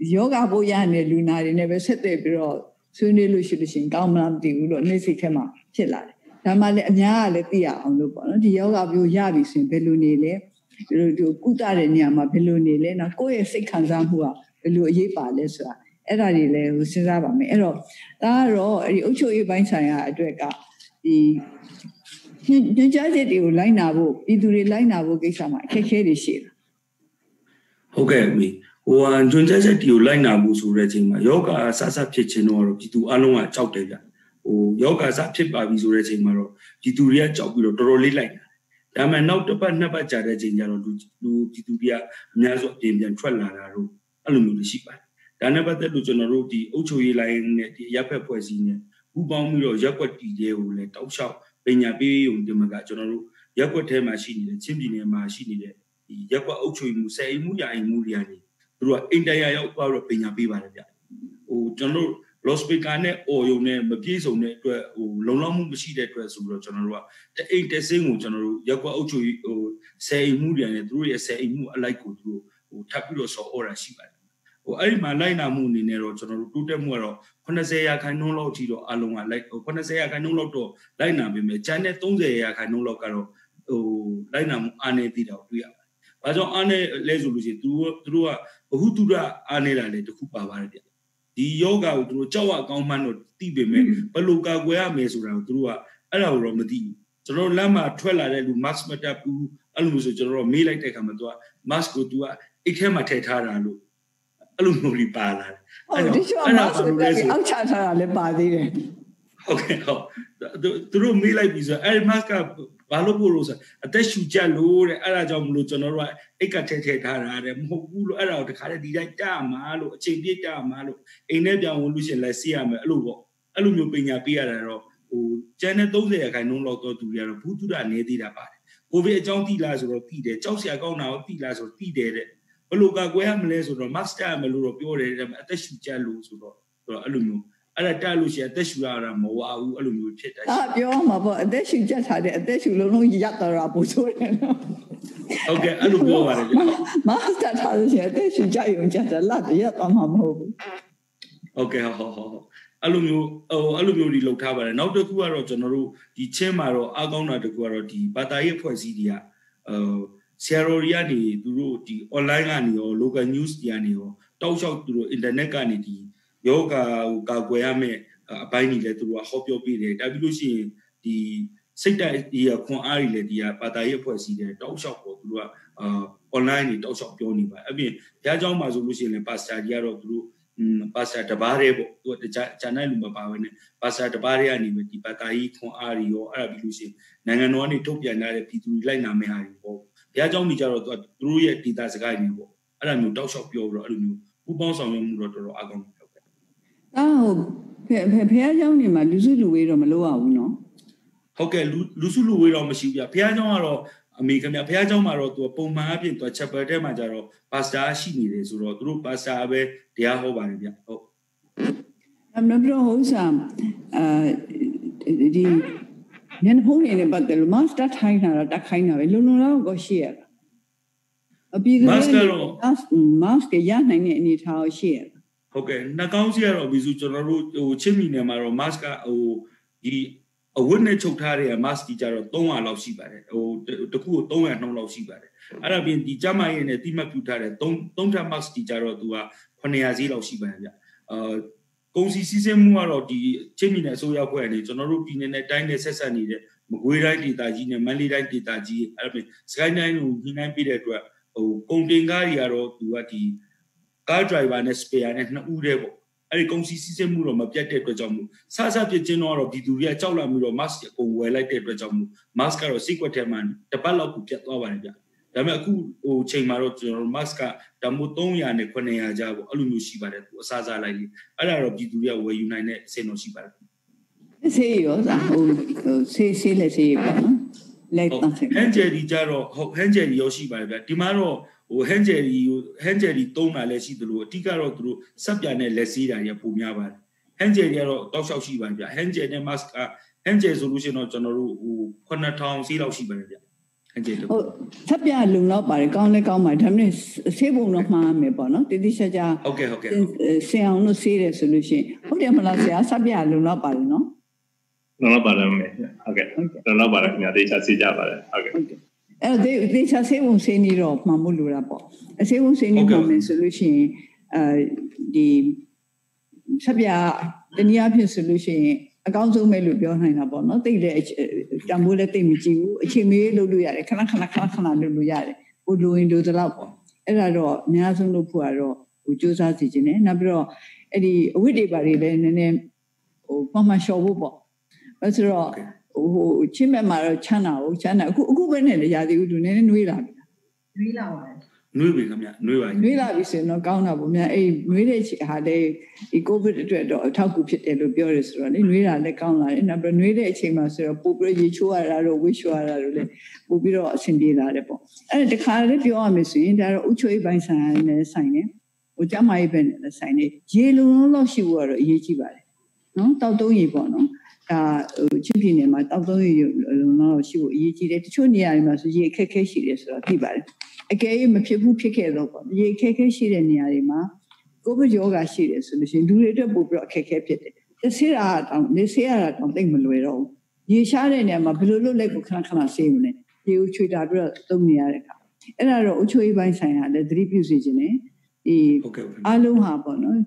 ဒီယောဂဘိုးရတဲ့လူနာတွေနဲ့ပဲဆက်သွယ်ပြီးတော့ဆွေးနွေးလို့ရှိလို့ရှိရင်ကောင်းမလားမသိဘူးလို့နေ့စိတ်ထဲမှာဖြစ်လာတယ်ဒါမှလည်းအများကလည်းသိရအောင်လို့ပေါ့နော်ဒီယောဂဘိုးရပြီဆိုရင်ဘယ်လိုနေလဲဒီလိုကုသတဲ့နေရာမှာဘယ်လိုနေလဲနော်ကိုယ့်ရဲ့စိတ်ခံစားမှုကဘယ်လိုအရေးပါလဲဆိုတာ အဲ့ဒါတွေလည်းဟိုစဉ်းစားပါမယ်အဲ့တော့ဒါကတော့အဲ့ဒီအုပ်ချုပ်ရေးပိုင်းဆိုင်ရာအတွက်ကဒီညွှန်ကြားချက်တွေကိုလိုက်နာဖို့ပြည်သူတွေလိုက်နာဖို့ကိစ္စမှာအခက်အခဲတွေရှိတယ်ဟုတ်ကဲ့မီဟိုညွှန်ကြားချက်တွေကိုလိုက်နာဖို့ဆိုတဲ့အချိန်မှာယောဂဆဆဖြစ်ခြင်းတော့ပြည်သူအလုံးကကြောက်တယ်ဗျဟိုယောဂဆဖြစ်ပါပြီဆိုတဲ့အချိန်မှာတော့ပြည်သူတွေကကြောက်ပြီးတော့တော်တော်လေးလိုက်နာဒါမှနောက်တစ်ပတ်နှစ်ပတ်ကြာတဲ့အချိန်ကျတော့လူလူပြည်သူတွေကအများစုအပြင်ပြန်ထွက်လာတာတော့အဲ့လိုမျိုးရှိပါတယ် ဒါနဲ့ပတ်သက်လို့ကျွန်တော်တို့ဒီအုပ်ချုပ်ရေးလိုင်းနဲ့ဒီရပ်ဖက်ဖွဲ့စည်းနဲ့ပူးပေါင်းပြီးတော့ရက်ွက်တီတဲ့ကိုလည်းတောက်လျှောက်ပညာပေးရုံဒီမှာကကျွန်တော်တို့ရက်ွက်ထဲမှာရှိနေတဲ့ချင်းပြည်နယ်မှာရှိနေတဲ့ဒီရက်ွက်အုပ်ချုပ်မှုဆယ်အိမ်မှုရာအိမ်မှုတွေကနေသူတို့ကအိမ်တရာရောက်သွားတော့ပညာပေးပါတယ်ဗျဟိုကျွန်တော်တို့ loss speaker နဲ့ audio နဲ့မပြည့်စုံတဲ့အတွက်ဟိုလုံလောက်မှုမရှိတဲ့အတွက်ဆိုတော့ကျွန်တော်တို့ကတအိမ်တစင်းကိုကျွန်တော်တို့ရက်ွက်အုပ်ချုပ်ဟိုဆယ်အိမ်မှုတွေနဲ့သူတို့ရဲ့ဆယ်အိမ်မှုအလိုက်ကိုသူတို့ဟိုထပ်ပြီးတော့ဆော်ဩတာရှိပါတယ် ဟိုအဲ့ဒီမှာလိုက်နာမှုအနေနဲ့တော့ကျွန်တော်တို့တိုးတက်မှုကတော့80ရာခိုင်နှုန်းလောက်အထိတော့အလုံးကလိုက်ဟို80ရာခိုင်နှုန်းလောက်တော့လိုက်နာပြီမယ်ကျန်တဲ့30ရာခိုင်နှုန်းလောက်ကတော့ဟိုလိုက်နာမှုအားနေသေးတာကိုတွေ့ရပါတယ်။ဘာကြောင့်အားနေလဲဆိုလို့ရှိရင်သူတို့သူတို့ကဘ ഹു တုရအားနေတာလေတခုပါပါတယ်ဗျ။ဒီယောဂကိုသူတို့ကြောက်အကောင်းမှန်းတော့သိပေမဲ့ဘယ်လိုကာကွယ်ရမယ်ဆိုတာကိုသူတို့ကအဲ့ဒါကိုတော့မသိဘူး။ကျွန်တော်လမ်းမှာထွက်လာတဲ့လူ mask မတပ်ဘူးအဲ့လိုမျိုးဆိုကျွန်တော်တို့မေးလိုက်တဲ့အခါမှာသူက mask ကိုသူကအိတ်ထဲမှာထည့်ထားတာလို့ အဲ့လိုမျိုးကြီးပါလာတယ်အဲ့တော့အဲ့ဒါဆိုလည်းအောက်ချထားတာလည်းပါသေးတယ်ဟုတ်ကဲ့ဟုတ်သူတို့မေးလိုက်ပြီဆိုအဲ့ဒီ mask ကဘာလို့ပို့လို့ဆိုအသက်ရှူကြလို့တဲ့အဲ့ဒါကြောင့်မလို့ကျွန်တော်တို့ကအိတ်ကထဲထဲထားတာတဲ့မဟုတ်ဘူးလို့အဲ့ဒါကိုတခါတည်းဒီတိုင်းတမှာလို့အချိန်ပြည့်တမှာလို့အိမ်ထဲပြောင်းဝင်လို့ရှင်လည်းစီးရမယ်အဲ့လိုပေါ့အဲ့လိုမျိုးပညာပေးရတာတော့ဟိုကျန်တဲ့30ရာခိုင်နှုန်းလောက်တော့သူတွေကတော့ဘူးသူတာနေသေးတာပါတယ်ကိုဗစ်အကြောင်းသိလားဆိုတော့သိတယ်ကြောက်စရာကောင်းတာကိုသိလားဆိုတော့သိတယ်တဲ့ ဘယ်လိုကကွဲရမလဲဆိုတော့ master ရမယ်လို့တော့ပြောတယ်အသက်ရှူကြလို့ဆိုတော့ဆိုတော့အဲ့လိုမျိုးအဲ့ဒါတက်လို့ရှိရင်အသက်ရှူရတာမဝါဘူးအဲ့လိုမျိုးဖြစ်တယ်အာပြောမှာပေါ့အသက်ရှူကြထားတယ်အသက်ရှူလုံးလုံးရပ်တော့တာပို့ဆိုတယ်နော်ဟုတ်ကဲ့အဲ့လိုပြောပါတယ်ဗျမာစတာထားလို့ရှိရင်အသက်ရှူကြရုံကြတယ်လက်ရပ်သွားမှာမဟုတ်ဘူးဟုတ်ကဲ့ဟုတ်ဟုတ်ဟုတ်အဲ့လိုမျိုးဟိုအဲ့လိုမျိုးဒီလောက်ထားပါတယ်နောက်တစ်ခုကတော့ကျွန်တော်တို့ဒီချင်းမှာတော့အားကောင်းတာတစ်ခုကတော့ဒီဘာသာရေးအဖွဲ့အစည်းတွေကဟို ဆရာတော်တွေကနေသူတို့ဒီ online ကနေရော local news တွေကနေရောတောက်လျှောက်သူတို့ internet ကနေဒီယောဂဟိုကာကွယ်ရမယ့်အပိုင်းတွေလည်းသူတို့ကဟောပြောပေးတယ်ဒါပြီးလို့ရှိရင်ဒီစိတ်တိုက်ဒီခွန်အားတွေလည်းဒီကဘာသာရေးအဖွဲ့အစည်းတွေတောက်လျှောက်ပေါ်သူတို့ကအာ online တွေတောက်လျှောက်ပြောနေပါအပြင်ဘုရားကျောင်းမှာဆိုလို့ရှိရင်လည်း pastor ကြီးကတော့သူတို့อืมပါစတာတပါးတဲ့ပေါ့သူကတခြားခြားနိုင်လူမပါဘဲနဲ့ပါစတာတပါးတဲ့ကနေပဲဒီပါတာကြီးခွန်အားတွေရောအဲ့ဒါပြီးလို့ရှိရင်နိုင်ငံတော်ကနေထုတ်ပြန်လာတဲ့ပြည်သူတွေလိုက်နာမယ့်ဟာတွေပေါ့ ဘုရားကျောင်းကြီးကြတော့သူတို့ရဲ့ဒေတာစကားတွေပေါ့အဲ့ဒါမျိုးတောက်လျှောက်ပြောပြီးတော့အဲ့လိုမျိုးပူပေါင်းဆောင်ရွက်မှုတော့တော်တော်အကောင်းဟုတ်ကဲ့။အာဟုတ်ဖဖဘုရားကျောင်းနေမှာလူစုလူဝေးတော့မလုပ်ရဘူးနော်။ဟုတ်ကဲ့လူလူစုလူဝေးတော့မရှိဘူးဗျ။ဘုရားကျောင်းကတော့အမေခင်ဗျဘုရားကျောင်းမှာတော့သူပုံမှန်အပြင်သူ chapel ထဲမှာကြတော့ပါစတာရှိနေတယ်ဆိုတော့သူတို့ပါစတာပဲတရားဟောပါတယ်ဗျဟုတ်အမနဘရဟောဆမ်အဲဒီ မျက်နှာဖုံးတွေနဲ့ပတ်သက်လို့ master ထိုင်းတာတော့တက်ခိုင်းတာပဲလုံလုံလောက်ကိုရှိရတာအပြီးကလေး master တော့ master ရနိုင်တဲ့အနေထားကိုရှိရတာဟုတ်ကဲ့နှာခေါင်းစီကတော့ပြီးဆိုကျွန်တော်တို့ဟိုချင်းမီနယ်မှာတော့ mask ကဟိုဒီအဝတ်နဲ့ချုပ်ထားတဲ့ mask ကြီးကြတော့300လောက်ရှိပါတယ်ဟိုတခုကို300နှုန်းလောက်ရှိပါတယ်အဲ့ဒါပြင်ဒီကျမရဲ့နဲ့တိမှတ်ပြုထားတဲ့3 3ထပ် mask ကြီးကြတော့သူက900ဈေးလောက်ရှိပါတယ်ဗျအာ ကုန်စည်စည်းစိမ်မှုကတော့ဒီချင်းပြည်နယ်အစိုးရဖွဲ့အနေကျွန်တော်တို့ပြည်နယ်နဲ့တိုင်းနဲ့ဆက်ဆက်နေတဲ့မကွေးတိုင်းဒေသကြီးနဲ့မန္တလေးတိုင်းဒေသကြီးအဲ့ဒါစကိုင်းတိုင်းကိုညှိနှိုင်းပေးတဲ့အတွက်ဟိုကုန်တင်ကားတွေကတော့သူကဒီကားဒရိုင်ဘာနဲ့စပယ်ယာနဲ့နှစ်ဦးတည်းပေါ့အဲ့ဒီကုန်စည်စည်းစိမ်မှုတော့မပြတ်တဲ့အတွက်ကြောင့်မို့ဆဆပြချင်းတော့ဒီသူတွေကကြောက်လာပြီးတော့ mask အကုန်ဝယ်လိုက်တဲ့အတွက်ကြောင့်မို့ mask ကတော့စိတ်ကွက်ထဲမှာတပတ်လောက်ကိုပြတ်သွားပါတယ်ဗျ ဒါပေမဲ့အခုဟိုချိန်မှာတော့ကျွန်တော်တို့ mask ကတမိုး300နဲ့900ကြားပေါ့အဲ့လိုမျိုးရှိပါတယ်သူအစားစားလိုက်လေအဲ့ဒါတော့ပြည်သူတွေကဝယ်ယူနိုင်တဲ့အဆင့်တော့ရှိပါတယ်ဆေးရောစားဟိုဆေးဆေးလက်ဆေးပေါ့နော်လက်တန်းဆေးဟန်ဂျယ်ဒီကြတော့ဟုတ်ဟန်ဂျယ်ဒီရောရှိပါတယ်ဗျဒီမှာတော့ဟိုဟန်ဂျယ်ဒီဟန်ဂျယ်ဒီတုံးတာလည်းရှိသလိုအတိကတော့သူတို့စက်ပြနဲ့လက်ဆေးတာကြီးပုံများပါတယ်ဟန်ဂျယ်ဒီကတော့တောက်လျှောက်ရှိပါတယ်ဗျဟန်ဂျယ်နဲ့ mask ကဟန်ဂျယ်ဆိုလို့ရှိရင်တော့ကျွန်တော်တို့ဟို9000စီးလောက်ရှိပါတယ်ဗျ ဟန်ဂျယ်တော့ဟုတ်ထပ်ပြလုံတော့ပါတယ်ကောင်းလဲကောင်းပါတယ်ဒါပေမဲ့ဆေးပုံတော့မှားမယ်ပေါ့နော်တတိချာချာဟုတ်ကဲ့ဟုတ်ကဲ့ဆင်အောင်လို့ဆေးတယ်ဆိုလို့ရှိရင်ဟုတ်တယ်မလားဆရာဆက်ပြလုံတော့ပါတယ်နော်လုံးလောက်ပါတယ်မေဟုတ်ကဲ့လုံးလောက်ပါတယ်ခင်ဗျာတေချာစီကြပါတယ်ဟုတ်ကဲ့ဟုတ်ကဲ့အဲ့တော့ဒီဒီချာဆေးပုံဆေးနေတော့မှမလို့တာပေါ့အဆေးပုံဆေးနေမှမယ်ဆိုလို့ရှိရင်အဲဒီဆက်ပြတနည်းအားဖြင့်ဆိုလို့ရှိရင် အကောင်းဆုံးပဲလို့ပြောနိုင်တာပေါ့နော်တိတ်တဲ့တံမိုးလည်းတိတ်မကြည့်ဘူးအချိန်မေးလုပ်လို့ရတယ်ခဏခဏခဏခဏလုပ်လို့ရတယ်ဟိုလိုရင်လိုတော့ပေါ့အဲ့ဒါတော့အများဆုံးလုပ်ဖို့ကတော့ဟိုစူးစမ်းစီခြင်းနဲ့နောက်ပြီးတော့အဲ့ဒီအဝိတ္တေပါတွေလည်းနည်းနည်းဟိုမှမှလျှော်ဖို့ပေါ့အဲ့ဆိုတော့ဟိုဟိုချင်းမဲ့မှာတော့ချမ်းသာကိုချမ်းသာအခုအခုပဲနဲ့လေရာသီဥတုနည်းနည်းနှွေးလာပြီရွေးလာပါတယ် နှွေးပြီခင်ဗျနှွေးပါနှွေးလာပြီဆိုရင်တော့ကောင်းတာပေါ့များအဲ့နှွေးတဲ့ချီဟာလေဒီကိုဗစ်အတွက်တော့အထောက်အကူဖြစ်တယ်လို့ပြောရဲဆိုတော့လေနှွေးတာလည်းကောင်းလာတယ်နောက်ပြီးနှွေးတဲ့အချိန်မှာဆိုတော့ပို့ပြီးရေချိုးရတာတော့ဝိချိုးရတာတော့လေပို့ပြီးတော့အဆင်ပြေလာတယ်ပေါ့အဲ့ဒါတခါလေးပြောရမယ်ဆိုရင်ဒါတော့ဥချိုးရေးပိုင်းဆိုင်ရာနဲ့ဆိုင်တယ်ဟိုကျမရေးပဲနဲ့ဆိုင်တယ်ရေလုံလုံးလောက်ရှိဖို့ကတော့အရေးကြီးပါတယ်နော်တောက်တုံးရေပေါ့နော်ဒါဟိုချစ်ပြည်နယ်မှာတောက်တုံးရေလုံလောက်ရှိဖို့အရေးကြီးတယ်တချို့နေရာတွေမှာဆိုရေအခက်အခဲရှိတယ်ဆိုတော့သိပါတယ် အကယ်၍မဖြစ်ဘူးဖြစ်ခဲ့တော့ပေါ့ရေခက်ခဲရှိတဲ့နေရာတွေမှာကိုဗစ်ရောဂါရှိတယ်ဆိုလို့ရှိရင်လူတွေအတွက်ပို့ပြီးတော့အခက်ခဲဖြစ်တယ်။တစ်ဆေးတာတောင်နေဆေးရတာတောင်သိမလွယ်တော့ဘူး။ရေရှားတဲ့နေရာမှာဘယ်လိုလုပ်လိုက်ကိုခဏခဏဆေးမလဲ။ရေကိုချွေတာပြီးတော့သုံးနေရတဲ့အခါအဲ့ဒါတော့အချိုးရေးပိုင်းဆိုင်ရာလည်းသတိပြုစီခြင်းနဲ့ဒီဟုတ်ကဲ့အလုံးဟာပေါ့နော်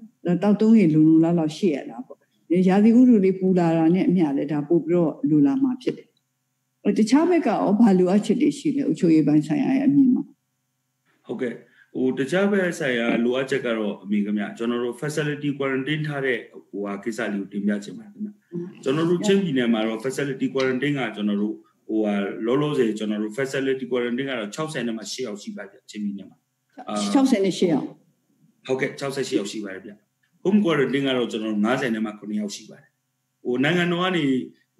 တောက်သုံးရေလုံလုံလောက်လောက်ရှိရတာပေါ့။ရာသီဥတုလေးပူလာတာနဲ့အမျှလည်းဒါပို့ပြီးတော့လူလာမှာဖြစ်တယ်။တခြားဘက်ကရောဘာလိုအပ်ချက်တွေရှိလဲအချိုးရေးပိုင်းဆိုင်ရာရဲ့အမြင်မှာ ဟုတ်ကဲ့ဟိုတခြားဘက်ဆိုင်ရာလိုအပ်ချက်ကတော့အမေခင်ဗျကျွန်တော်တို့ facility quarantine ထားတဲ့ဟိုဟာကိစ္စလေးကိုတင်ပြချင်ပါတယ်ခင်ဗျကျွန်တော်တို့ချင်းပြည်နယ်မှာတော့ facility quarantine ကကျွန်တော်တို့ဟိုဟာလောလောဆယ်ကျွန်တော်တို့ facility quarantine ကတော့60နဲ့မှ8ယောက်ရှိပါဗျချင်းပြည်နယ်မှာ68အောင်ဟုတ်ကဲ့68ယောက်ရှိပါတယ်ဗျ home quarantine ကတော့ကျွန်တော်တို့90နဲ့မှ9ယောက်ရှိပါတယ်ဟိုနိုင်ငံတော်ကနေ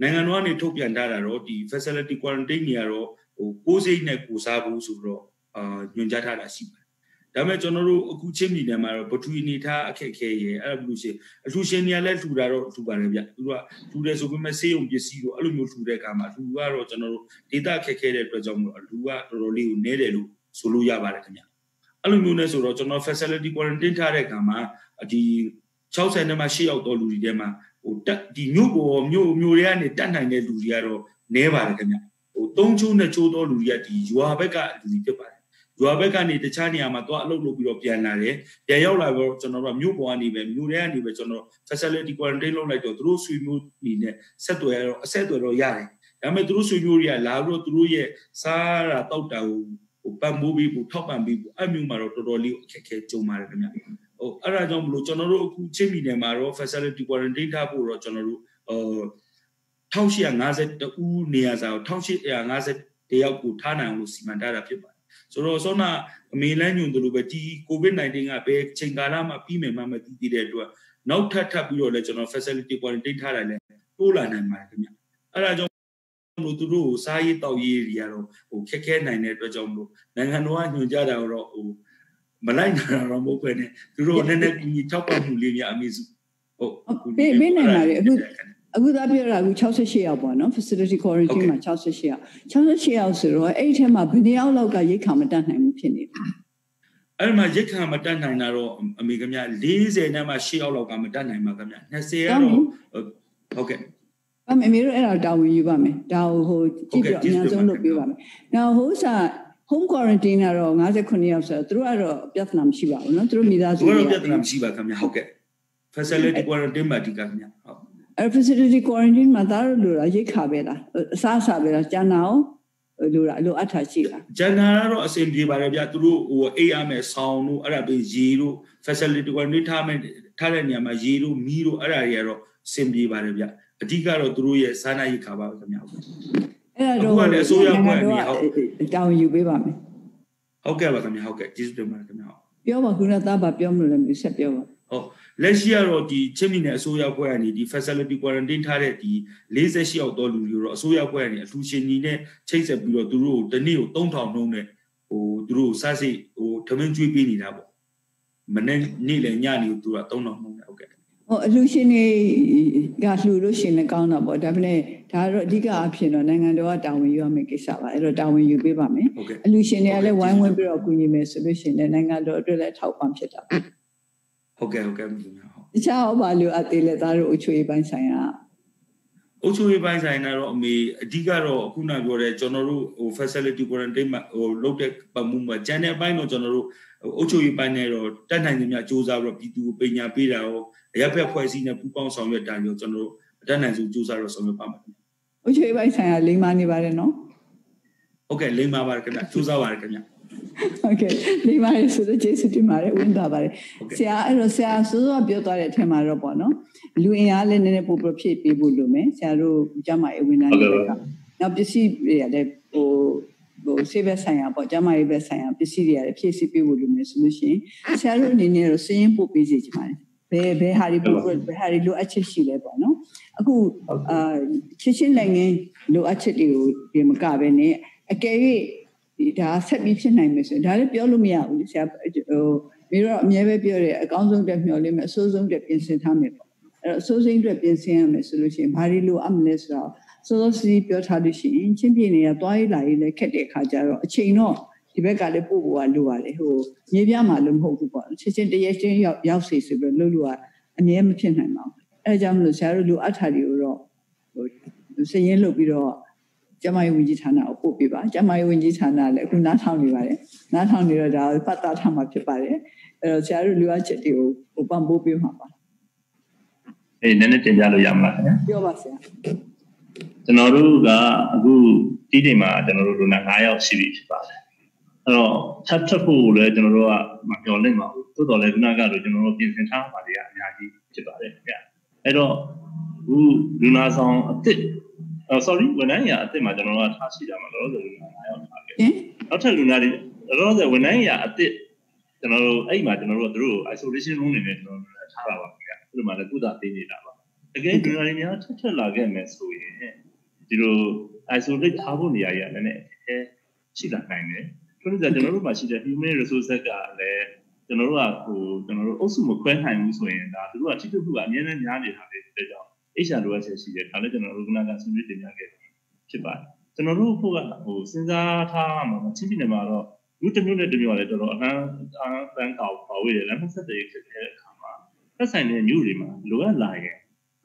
နိုင်ငံတော်ကနေထုတ်ပြန်ထားတာတော့ဒီ facility quarantine တွေကတော့ဟိုကိုးစိတ်နဲ့ကိုစားဘူးဆိုတော့ အာညွှန်ကြားထားတာရှိပါတယ်ဒါပေမဲ့ကျွန်တော်တို့အခုချင်းပြည်နယ်မှာတော့ပထဝီအနေထားအခက်အခဲရယ်အဲ့လိုရှိအထူးရှင်နေရာလဲထူတာတော့ထူပါတယ်ဗျသူကထူတယ်ဆိုပေမဲ့ဆေးရုံပစ္စည်းတော့အဲ့လိုမျိုးထူတဲ့အခါမှာလူကတော့ကျွန်တော်တို့ဒေတာအခက်ခဲတဲ့အတွက်ကြောင့်မို့လူကတော်တော်လေးကိုနည်းတယ်လို့ဆိုလို့ရပါတယ်ခင်ဗျအဲ့လိုမျိုးနဲ့ဆိုတော့ကျွန်တော် facility quarantine ထားတဲ့အခါမှာဒီ60နဲ့မှ8ယောက်တော့လူတွေထဲမှာဟိုတက်ဒီမြို့ပေါ်မြို့မြို့တွေကနေတက်နိုင်တဲ့လူတွေကတော့နည်းပါတယ်ခင်ဗျဟိုသုံးချိုးနဲ့ချိုးတော့လူတွေကဒီရွာဘက်ကလူတွေဖြစ်ပါတယ် ရွာဘက်ကနေတခြားနေရာမှာသွားအလုပ်လုပ်ပြီးတော့ပြန်လာတယ်ပြန်ရောက်လာတော့ကျွန်တော်တို့မြို့ပေါ်ကနေပဲမြို့ထဲကနေပဲကျွန်တော် facility quarantine လုပ်လိုက်တော့သူတို့ဆွေမျိုးနေနဲ့ဆက်သွယ်ရတော့အဆက်အသွယ်တော့ရတယ်ဒါပေမဲ့သူတို့ဆွေမျိုးတွေကလာပြီးတော့သူတို့ရဲ့စားတာတောက်တာကိုဟိုပတ်မိုးပြီးဟိုထောက်ပံ့ပြီးအမျိုးမှာတော့တော်တော်လေးအခက်အခဲကြုံပါတယ်ခင်ဗျဟိုအဲ့ဒါကြောင့်မလို့ကျွန်တော်တို့အခုချင်းပြည်နယ်မှာတော့ facility quarantine ထားဖို့တော့ကျွန်တော်တို့ဟို1850ဦးနေရာစာကို1850တယောက်ကိုထားနိုင်အောင်လို့စီမံထားတာဖြစ်ပါတယ် ဆိုတော့ဆောနာအမေလန်းညွန်တို့လိုပဲဒီ COVID-19 ကဘယ်ချိန်ကာလမှာပြီးမယ်မှမသိသေးတဲ့အတွက်နောက်ထပ်ထပ်ပြီးတော့လည်းကျွန်တော် facility quarantine ထားတယ်လဲတိုးလာနိုင်ပါတယ်ခင်ဗျအဲ့ဒါကြောင့်လို့သူတို့ကိုစားရေးတောက်ရေးတွေကတော့ဟိုခက်ခဲနိုင်တဲ့အတွက်ကြောင့်မလို့နိုင်ငံတော်ကညွှန်ကြားတာတော့ဟိုမလိုက်နိုင်တာတော့မဟုတ်ပဲねသူတို့နည်းနည်းကြီးထောက်ပံ့မှုလေးများအမေစုဟုတ်ပေးပေးနိုင်ပါလေအခု အခုသာပြောတာအခု68ယောက်ပေါ့နော် facility quarantine မှာ68ယောက်68ယောက်ဆိုတော့အဲ့ဒီထဲမှာဘယ်နှယောက်လောက်ကရိတ်ခါမတတ်နိုင်ဘူးဖြစ်နေတယ် အဲ့မှာရိတ်ခါမတတ်နိုင်တာတော့အမေကမြ40နဲ့မှ8ယောက်လောက်ကမတတ်နိုင်ပါကမြ20ကတော့ဟုတ်ကဲ့ အမေမေတို့အဲ့ဒါတာဝန်ယူပါမယ်ဒါဟိုကြည့်ပြီးတော့အများဆုံးလုပ်ပေးပါမယ်နောက်ဟိုစာ home quarantine ကတော့59ယောက်ဆိုတော့သူတို့ကတော့ပြဿနာမရှိပါဘူးเนาะသူတို့မိသားစု သူတို့ပြဿနာမရှိပါခင်ဗျဟုတ်ကဲ့ facility quarantine မှာဒီကခင်ဗျဟုတ် အဲ့ facility quarantine မှာဒါတို့လိုတာရိတ်ခါပဲလားအစားအစာပဲလားကျန်တာအောင်လိုတာလိုအပ်တာရှိလားဂျန်နာကတော့အဆင်ပြေပါတယ်ဗျသူတို့ဟိုအိတ်ရမယ်ဆောင်းတို့အဲ့ဒါပဲရေတို့ facility quarantine ထားမယ်ထားတဲ့နေရာမှာရေတို့မီးတို့အဲ့ဒါတွေကတော့အဆင်ပြေပါတယ်ဗျအဓိကတော့သူတို့ရဲ့စားနပ်ရိက္ခာပါပဲခင်ဗျဟုတ်အဲ့ဒါတော့တောင်းယူပေးပါမယ်ဟုတ်ကဲ့ပါခင်ဗျာဟုတ်ကဲ့ကျေးဇူးတင်ပါတယ်ခင်ဗျာပြောပါခုနသားပါပြောမလို့လည်းဆက်ပြောပါဟုတ် လက်ရှိကတော့ဒီချင်းပြည်နယ်အစိုးရအဖွဲ့ကနေဒီ facility quarantine ထားတဲ့ဒီ48ရောက်တော့လူတွေတော့အစိုးရအဖွဲ့ကနေအထူးရှင်ကြီးနဲ့ချိတ်ဆက်ပြီးတော့သူတို့ကိုတစ်နေ့ကို3000နှုန်းနဲ့ဟိုသူတို့စားစိတ်ဟိုထမင်းကျွေးပေးနေတာပေါ့မနေ့နေ့လည်းညနေကိုသူက3000နှုန်းနဲ့ဟုတ်ကဲ့ဟိုအလှရှင်တွေကလှူလို့ရှင်လည်းကောင်းတာပေါ့ဒါပေမဲ့ဒါတော့အဓိကအဖြစ်တော့နိုင်ငံတော်ကတာဝန်ယူရမယ့်ကိစ္စပါအဲ့တော့တာဝန်ယူပေးပါမယ်ဟုတ်ကဲ့အလှရှင်တွေကလည်းဝိုင်းဝန်းပြီးတော့ကူညီမယ်ဆိုလို့ရှိရင်လည်းနိုင်ငံတော်အတွက်လည်းထောက်ပံ့ဖြစ်တာပေါ့ ဟုတ်ကဲ့ဟုတ်ကဲ့ခင်ဗျာဟုတ် တခြားဘာလို့အသေးလဲသားတို့အချွေပိုင်းဆိုင်ရာ အုပ်ချုပ်ရေးပိုင်းဆိုင်ကတော့အမေအဓိကတော့အခုနပြောတဲ့ကျွန်တော်တို့ဟို facility quarantine မှာဟိုလုပ်တဲ့ပတ်မှုမှာကျန်တဲ့အပိုင်းတော့ကျွန်တော်တို့အုပ်ချုပ်ရေးပိုင်းနဲ့တော့တက်နိုင်သမျှစ조사ပြီးတော့ပြည်သူကိုပညာပေးတာရောအရက်ဖက်ဖွဲ့စည်းနဲ့ပူးပေါင်းဆောင်ရွက်တာရောကျွန်တော်တို့အတက်နိုင်ဆုံးစ조사တော့ဆောင်ရွက်ပါမယ် အချွေပိုင်းဆိုင်ရာလိမ္မာနေပါတယ်နော် ဟုတ်ကဲ့လိမ္မာပါတယ်ခင်ဗျစ조사ပါတယ်ခင်ဗျ ဟုတ်ကဲ့လိမ္မာရဆိုတော့ကျေးဇူးတင်ပါတယ်ဝင်တာပါတယ်ဟုတ်ကဲ့ဆရာအဲ့တော့ဆရာစိုးစိုးကပြောသွားတဲ့အထက်မှာတော့ပေါ့နော်လူအင်အားလည်းနည်းနည်းပို့ပို့ဖြည့်ပေးဖို့လိုမယ်ဆရာတို့ကျမရေးဝန်ထမ်းတွေကနောက်ပစ္စည်းတွေကလည်းဟိုဟိုဆေးဘက်ဆိုင်ရာပေါ့ကျမရေးဘက်ဆိုင်ရာပစ္စည်းတွေကလည်းဖြည့်ဆည်းပေးဖို့လိုမယ်ဆိုလို့ရှိရင်ဆရာတို့အနေနဲ့တော့စည်ရင်ပို့ပေးစီချင်ပါတယ်ဘယ်ဘယ်ဟာတွေပို့ဘယ်ဟာတွေလိုအပ်ချက်ရှိလဲပေါ့နော်အခုအာချစ်ချင်းနိုင်ငံလိုအပ်ချက်တွေကိုဒီမကပဲနဲ့အကယ်၍ ဒီဒါဆက်ပြီးဖြစ်နိုင်မယ်ဆိုရင်ဒါလည်းပြောလို့မရဘူးလေဆရာဟိုမိတော့အမြဲပဲပြောတယ်အကောင်းဆုံးတက်မျှော်လင့်မယ်အဆိုးဆုံးတက်ပြင်ဆင်ထားမယ်ပေါ့အဲ့တော့အဆိုးဆုံးအတွက်ပြင်ဆင်ရမယ်ဆိုလို့ရှိရင်ဘာတွေလိုအပ်မလဲဆိုတော့စောစောစီးပြောထားလို့ရှိရင်ချင်းပြင်းတွေကသွားရေးလာရေးလည်းခက်တဲ့ခါကျတော့အချိန်တော့ဒီဘက်ကလည်းပို့ဖို့ကလိုပါတယ်ဟိုမြေပြမှာလည်းမဟုတ်ဘူးပေါ့ချက်ချင်းတရက်ချင်းရောက်ရောက်စီဆိုပြီးလို့လို့ကအမြဲမဖြစ်နိုင်ပါဘူးအဲဒါကြောင့်မလို့ဆရာတို့လိုအပ်တာတွေကိုတော့ဟိုစည်ရင်လုပ်ပြီးတော့ ကျမရေးဝန်ကြီးဌာနကိုပို့ပေးပါကျမရေးဝန်ကြီးဌာနလည်းအခုနားထောင်နေပါတယ်နားထောင်နေတော့ဒါပတ်သားထားမှာဖြစ်ပါတယ်အဲတော့ဆရာတို့လိုအပ်ချက်တွေကိုဟိုပံ့ပိုးပေးမှာပါအေးနည်းနည်းတင်ပြလို့ရမလားခင်ဗျာပြောပါဆရာကျွန်တော်တို့ကအခုဒီချိန်မှာကျွန်တော်တို့လူနာ9ယောက်ရှိပြီဖြစ်ပါတယ်အဲ့တော့ချက်ချက်ဖို့လည်းကျွန်တော်တို့ကမပြောနိုင်ပါဘူးသို့တော်လည်းခုနကတော့ကျွန်တော်တို့ပြင်ဆင်ထားပါလေအများကြီးဖြစ်ပါတယ်ခင်ဗျအဲ့တော့အခုလူနာဆောင်အစ်စ်အော် sorry ဝန်ထမ်းရာအစ်စ်မှာကျွန်တော်တို့ကထားရှိကြမှာလို့ဆိုလူနာ9ယောက်ထားခဲ့ဟင်နောက်ထပ်လူနာတွေတော့ဆိုဝန်ထမ်းရာအစ်စ်ကျွန်တော်တို့အဲ့မှာကျွန်တော်တို့ကသူတို့ isolation room နေနဲ့ကျွန်တော်တို့ထားတာပါခင်ဗျအဲ့လိုမှလည်းကုသပေးနေတာပါတကယ်လူနာတွေများထက်ထက်လာခဲ့မယ်ဆိုရင်ဒီလို isolate ထားဖို့နေရာကြီးကလည်းနည်းနည်းအဲရှိလာနိုင်တယ်ဆိုတော့ကျွန်တော်တို့မှာရှိတဲ့ human resources ကလည်းကျွန်တော်တို့ကဟိုကျွန်တော်တို့အုပ်စုမခွဲနိုင်ဘူးဆိုရင်ဒါသူတို့ကထိတွေ့မှုကအများနဲ့များနေတာလေတဲ့ကြောင့် HR လိုအပ်ချက်ရှိတယ်ဒါလည်းကျွန်တော်တို့ကကဆွေးနွေးတင်ပြခဲ့ဖြစ်ပါတယ်ကျွန်တော်တို့ဖို့ကဟိုစဉ်းစားထားမှာချင်းပြည်နယ်မှာတော့လူတစ်မျိုးနဲ့တစ်မျိုးကလည်းတော်တော်အဟမ်းအဟမ်းတန်းကောက်ပါဝေးတယ်လမ်းမဆက်တဲ့ဖြစ်တဲ့အခါမှာသက်ဆိုင်တဲ့မြို့တွေမှာလိုအပ်လာရင်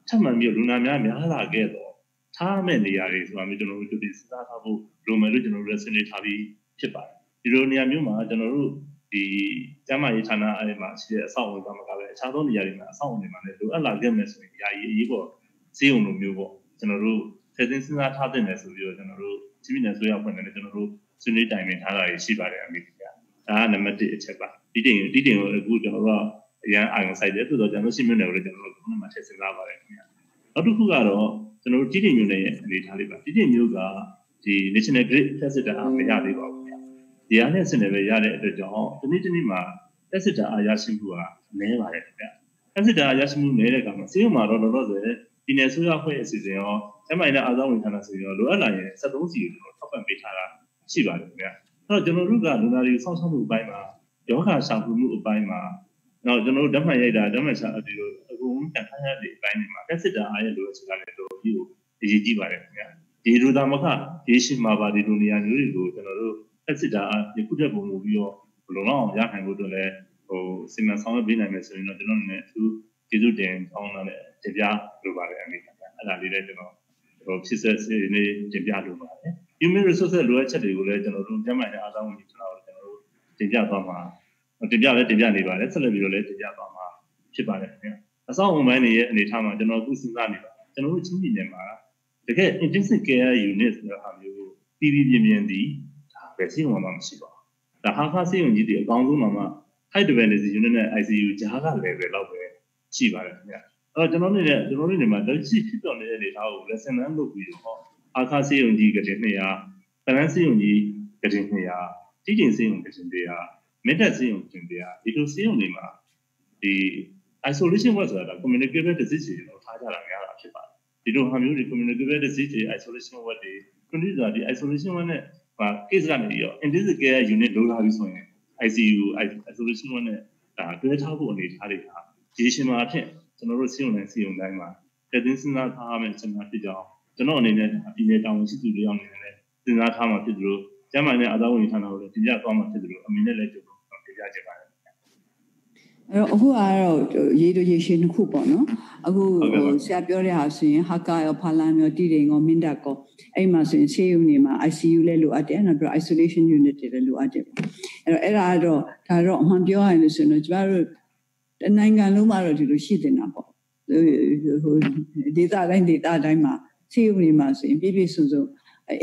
ထပ်မံပြီးလူနာများများလာခဲ့တော့ထားမဲ့နေရာတွေဆိုတာမျိုးကျွန်တော်တို့ဒီစဉ်းစားထားဖို့လိုမယ်လို့ကျွန်တော်တို့လည်းဆွေးနွေးထားပြီးဖြစ်ပါတယ်ဒီလိုနေရာမျိုးမှာကျွန်တော်တို့ဒီကျမ်းမာရေးဌာနအဲ့မှာရှိတဲ့အဆောက်အအုံကမှကပဲအခြားသောနေရာတွေမှာအဆောက်အအုံတွေမှာလည်းလိုအပ်လာခဲ့မယ်ဆိုရင်ယာယီအရေးပေါ် ဈေးုံလိုမျိုးပေါ့ကျွန်တော်တို့ထည့်သွင်းစဉ်းစားထားတဲ့နယ်ဆိုပြီးတော့ကျွန်တော်တို့ချင်းပြည်နယ်ဆိုရဖွင့်တယ်ကျွန်တော်တို့ဆွေးနွေးတိုင်ပင်ထားတာရှိပါတယ်အမေကဒါကနံပါတ်1အချက်ပါဒီတင်ဒီတင်ကိုအခုကျွန်တော်တို့အရန်အာရုံစိုက်တယ်ဆိုတော့ကျွန်တော်ရှင်းမြို့နယ်ကိုလည်းကျွန်တော်တို့ခုနကမှထည့်စဉ်းစားပါတယ်ခင်ဗျာနောက်တစ်ခုကတော့ကျွန်တော်တို့ဒီတင်မြို့နယ်ရဲ့အနေထားလေးပါဒီတင်မြို့ကဒီ national grid test တာမရသေးပါဘူးခင်ဗျာဒီအားနဲ့စင်တယ်ပဲရတဲ့အတွက်ကြောင့်ဒီနေ့ဒီနေ့မှာ test တာအားရရှိမှုကနည်းပါတယ်ခင်ဗျာ test တာအားရရှိမှုနည်းတဲ့ကောင်မှာစေုံမှာတော့တော့တော့ဆို ဒီနယ်ဆိုရဖွဲ့အစီအစဉ်ရောကျမနဲ့အာသာဝင်ဌာနဆိုရောလိုအပ်လာရင်73စီကိုကျွန်တော်ထောက်ပံ့ပေးထားတာရှိပါတယ်ခင်ဗျာအဲ့တော့ကျွန်တော်တို့ကလူနာတွေကိုစောင့်ရှောက်မှုအပိုင်းမှာယောဂရှာဖွေမှုအပိုင်းမှာနောက်ကျွန်တော်တို့ဓမ္မရိုက်တာဓမ္မရှာဒီလိုအကုန်တန်ခါရတဲ့အပိုင်းတွေမှာတက်စစ်တာအားရလို့ဆိုတာလည်းတော့ဒီကိုအရေးကြီးပါတယ်ခင်ဗျာဒီလိုသာမကဒီရှိမှာပါဒီလိုနေရာမျိုးတွေကိုကျွန်တော်တို့တက်စစ်တာအားယခုတက်ပုံမူပြီးတော့ဘယ်လိုလောက်အောင်ရနိုင်ဖို့အတွက်လည်းဟိုစီမံဆောင်ရွက်ပေးနိုင်မယ်ဆိုရင်တော့ကျွန်တော်လည်းအထူးကျေးဇူးတင်ကောင်းတဲ့ တင်ပြလိုပါတယ်အမေခင်ဗျာအဲ့ဒါလေးလည်းကျွန်တော်ဟိုဖြစ်ဆက်နေတင်ပြလိုပါတယ် human resources လိုအပ်ချက်တွေကိုလည်းကျွန်တော်တို့ကျန်းမာရေးအားသာဝန်ကြီးဌာနကိုကျွန်တော်တို့တင်ပြသွားမှာတင်ပြလည်းတင်ပြနေပါတယ်ဆက်လက်ပြီးတော့လည်းတင်ပြသွားမှာဖြစ်ပါတယ်ခင်ဗျာအဆောင်အုံပိုင်းတွေရဲ့အနေအထားမှာကျွန်တော်အခုစဉ်းစားနေပါတယ်ကျွန်တော်တို့ချင်းပြည်နယ်မှာတကယ် intensive care unit ဆိုတာဟာမျိုးပြည်ပြည်ပြင်းပြင်းဒီဒါပဲစိတ်ဝင်မှမရှိပါဘူးဒါဟာခါစိတ်ဝင်ကြီးဒီအကောင်းဆုံးမှာမှ high dependency unit နဲ့ ICU ကြားက level လောက်ပဲရှိပါတယ်ခင်ဗျာအဲ့ တော့ကျွန်တော်နေတဲ့ကျွန်တော်တို့နေမှာလက်ရှိဖြစ်တော်နေတဲ့အနေအထားကို lesson learn လုပ်ပြီးတော့အခါစေယုံကြီးကတင်200တန်းစေယုံကြီးကတင်200ကြီးကျင်စင်းုံကရှင်တွေကမက်တက်စင်းုံရှင်တွေကဒီလိုစင်းုံတွေမှာဒီ isolation word ဆိုတာ communicable disease တွေတော့ထားကြတာများတာဖြစ်ပါတယ်ဒီလိုဟာမျိုးတွေ communicable disease တွေ isolation word တွေခုနကဒီ isolation word နဲ့ဟာ case ကနေပြီးတော့ intensive care unit လိုလာပြီဆိုရင် ICU isolation word နဲ့ဒါတွဲထားဖို့အနေထားတွေကဒီရှင်မှာအဖြစ် ကျွန်တော်တို့စီယုံတိုင်းစီယုံတိုင်းမှာတည်င်းစဉ်းစားထားရမယ့်စံနာဖြစ်ကြောင်းကျွန်တော်အနေနဲ့ပြည်နယ်တာဝန်ရှိသူတွေအောင်နေတယ်စဉ်းစားထားမှဖြစ်သလိုကျမ်းမာတဲ့အာသာဝန်ကြီးဌာနကိုလည်းတင်ပြသွားမှဖြစ်သလိုအမင်းနဲ့လည်းကြိုတော့တင်ပြချင်ပါတယ်အဲ့တော့အခုကတော့ရေတို့ရေရှည်နှစ်ခုပေါ့နော်အခုဟိုဆရာပြောတဲ့ဟာဆိုရင်ဟာကာရောဖာလန်ရောတည်တယ်ရောမင်းတပ်ကောအဲ့မှာဆိုရင်ဆေးရုံတွေမှာ ICU လည်းလိုအပ်တယ်နောက်ပြီး isolation unit တွေလည်းလိုအပ်တယ်အဲ့တော့အဲ့ဒါကတော့ဒါတော့အမှန်ပြောရရင်လို့ဆိုရင်တော့ကျမတို့ တနိုင်ငံလုံးမှာတော့ဒီလိုရှိနေတာပေါ့ဟိုဒေတာတိုင်းဒေတာတိုင်းမှာဆေးရုံတွေမှာဆိုရင်ပြည့်ပြည့်စုံစုံ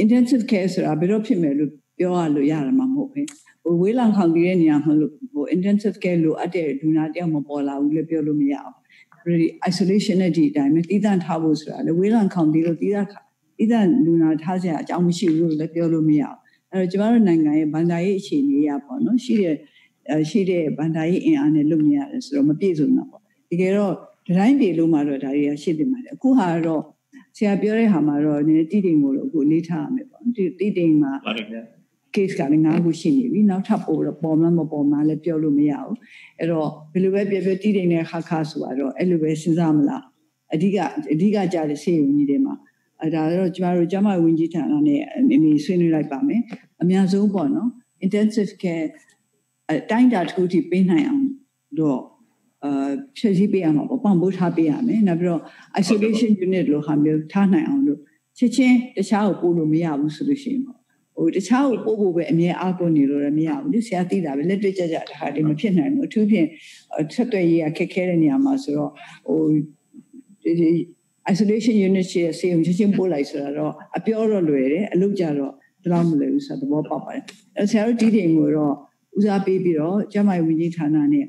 intensive care ဆိုတာဘယ်တော့ဖြစ်မယ်လို့ပြောရလို့ရမှာမဟုတ်ဘူးဟိုဝေးလံခေါင်ပြီးတဲ့နေရာမှာလို့ဟို intensive care လိုအပ်တဲ့ဒူနာတယောက်မပေါ်လာဘူးလည်းပြောလို့မရအောင် really isolation နဲ့ဒီအတိုင်းပဲတည်တံ့ထားဖို့ဆိုတာလေဝေးလံခေါင်ပြီးလို့တည်တံ့တည်တံ့လူနာထားစရာအကြောင်းမရှိဘူးလို့လည်းပြောလို့မရအောင်အဲ့တော့ကျမတို့နိုင်ငံရဲ့ဗန်ဒါရေးအခြေအနေရပေါ့နော်ရှိတဲ့ ရှိတဲ့ဗန်ဒါရေးအင်အားနဲ့လုပ်နေရတယ်ဆိုတော့မပြည့်စုံတော့ပေါ့တကယ်တော့တိုင်းပြည်လုံးမှာတော့ဒါတွေကရှိတင်ပါတယ်အခုဟာတော့ဆရာပြောတဲ့ဟာမှာတော့နည်းတည်တည်ကိုလို့အခုလေးထားရမယ်ပေါ့ဒီတည်တည်မှာ case ကလည်းငါးခုရှိနေပြီနောက်ထပ်ပေါ်တော့ပေါ်မလားမပေါ်မလားလည်းပြောလို့မရဘူးအဲ့တော့ဘယ်လိုပဲပြောပြောတည်တည်နဲ့ခါခါဆိုတော့အဲ့လိုပဲစဉ်းစားမလားအဓိကအဓိကကြားတဲ့ဆေးရုံကြီးတွေမှာအဲဒါတော့ကျမတို့ကျမဝင်ကြီးဌာနနဲ့နေနေဆွေးနွေးလိုက်ပါမယ်အများဆုံးပေါ့နော် intensive care အတိုင်းတာတစ်ခုထိပေးနိုင်အောင်တော့အာဖြည့်ဆည်းပေးရမှာပေါ့ပံ့ပိုးထားပေးရမယ်နောက်ပြီးတော့ isolation unit လို့ဟာမျိုးထားနိုင်အောင်လို့ချက်ချင်းတခြားကိုပို့လို့မရဘူးဆိုလို့ရှိရင်ပေါ့ဟိုတခြားကိုပို့ဖို့ပဲအမြဲအားကိုးနေလို့လည်းမရဘူးလေဆရာသိတာပဲလက်တွေ့ကြကြတခါတည်းမဖြစ်နိုင်ဘူးအထူးဖြင့်ဆက်သွယ်ရေးအခက်ခဲတဲ့နေရာမှာဆိုတော့ဟိုဒီ isolation unit ရဲ့ဆေးရုံချင်းချင်းပို့လိုက်ဆိုတာတော့အပြောတော့လွယ်တယ်အလုပ်ကြတော့ဒီလောက်မလွယ်ဘူးဆိုတော့သဘောပေါက်ပါတယ်အဲဆရာတို့ဒီချိန်ကိုတော့ ဦးစားပေးပြီးတော့ကျမကြီးဝန်ကြီးဌာနနဲ့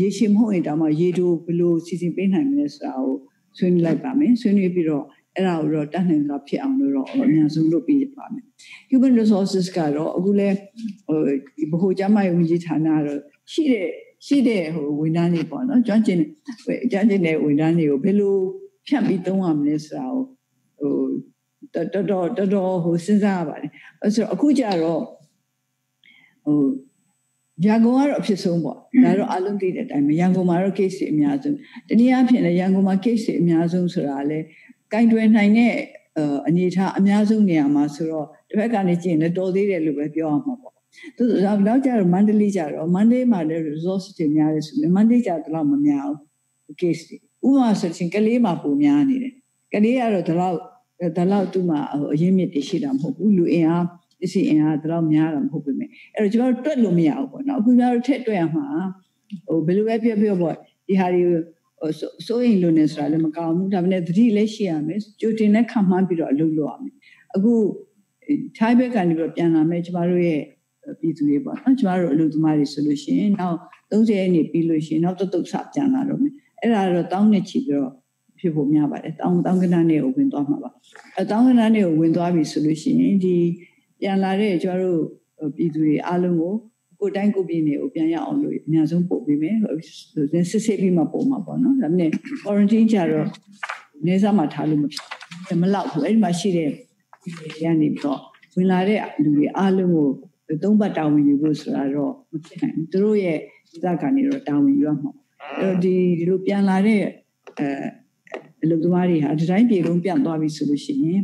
ရေရှည်မဟုတ်ရင်တောင်မှရေတိုဘယ်လိုစီစဉ်ပေးနိုင်မလဲဆိုတာကိုဆွေးနွေးလိုက်ပါမယ်ဆွေးနွေးပြီးတော့အဲ့ဒါကိုတော့တတ်နိုင်တော့ဖြစ်အောင်လို့တော့အများဆုံးလုပ်ပေးပါမယ် human resources ကတော့အခုလဲဟိုဘ ਹੁ ကျမရေးဝန်ကြီးဌာနကတော့ရှိတဲ့ရှိတဲ့ဟိုဝန်ထမ်းတွေပေါ့နော်ကျွမ်းကျင်ကျွမ်းကျင်တဲ့ဝန်ထမ်းတွေကိုဘယ်လိုဖြန့်ပြီးသုံးရမလဲဆိုတာကိုဟိုတော်တော်တော်တော်ဟိုစဉ်းစားရပါတယ်အဲဆိုတော့အခုကျတော့ဟို ရန်ကုန်ကတော့အဖြစ်ဆုံးပေါ့ဒါတော့အလုံးသိတဲ့အတိုင်းရန်ကုန်မှာတော့ case တွေအများဆုံးတနည်းအားဖြင့်လည်းရန်ကုန်မှာ case တွေအများဆုံးဆိုတာလေကင်တွယ်နိုင်တဲ့အနေထားအများဆုံးနေရာမှာဆိုတော့တစ်ဖက်ကနေကြည့်ရင်လည်းတော်သေးတယ်လို့ပဲပြောရမှာပေါ့သူတော့ကျတော့မန္တလေးကျတော့မန္တလေးမှာလည်း resource တွေများတယ်ဆိုရင်မန္တလေးကျတော့မများဘူး case တွေဥပမာဆိုရင်ကလေးမှာပုံများနေတယ်ကလေးကတော့ဒီလောက်ဒီလောက်သူ့မှာအရင်းမြစ်တွေရှိတာမဟုတ်ဘူးလူအင်အား ပစ္စည်းအင်အားဒီလောက်များတာမဟုတ်ပေမဲ့အဲ့တော့ကျွန်တော်တို့တွက်လို့မရဘူးပေါ့နော်အခုကျွန်တော်တို့ထက်တွက်ရမှာဟိုဘယ်လိုပဲပြောပြောပေါ့ဒီဟာတွေစိုးရင်လို့နေဆိုတာလည်းမကောင်းဘူးဒါပေမဲ့သတိလည်းရှိရမယ်ကြိုတင်နဲ့ခံမှန်းပြီးတော့အလုပ်လုပ်ရမယ်အခုထိုင်းဘက်ကနေပြီးတော့ပြန်လာမယ်ကျမတို့ရဲ့ပြည်သူတွေပေါ့နော်ကျမတို့အလုပ်သမားတွေဆိုလို့ရှိရင်နောက်30ရက်နေပြီးလို့ရှိရင်နောက်တုတ်တုတ်ဆပြန်လာတော့မယ်အဲ့ဒါတော့တောင်းနေချီပြီးတော့ဖြစ်ဖို့များပါတယ်တောင်းတောင်းကနန်းတွေကိုဝင်သွားမှာပါအဲတောင်းကနန်းတွေကိုဝင်သွားပြီဆိုလို့ရှိရင်ဒီ ပြန်လာတဲ့ကျမတို့ပြည်သူတွေအားလုံးကိုကိုတိုင်းကိုပြည်နေကိုပြန်ရအောင်လို့အများဆုံးပို့ပေးမယ်စစ်စစ်ပြီးမှပို့မှာပေါ့နော်ဒါပေမဲ့ quarantine ကြတော့နေစားမှာထားလို့မဖြစ်မလောက်ဘူးအဲ့ဒီမှာရှိတဲ့ရန်နေပြီးတော့ဝင်လာတဲ့လူတွေအားလုံးကိုသုံးပတ်တာဝန်ယူဖို့ဆိုတာတော့မဖြစ်နိုင်ဘူးသူတို့ရဲ့စကားကနေတော့တာဝန်ယူရမှာအဲ့တော့ဒီဒီလိုပြန်လာတဲ့အဲအလုပ်သမားတွေဟာဒီတိုင်းပြေလုံးပြန်သွားပြီဆိုလို့ရှိရင်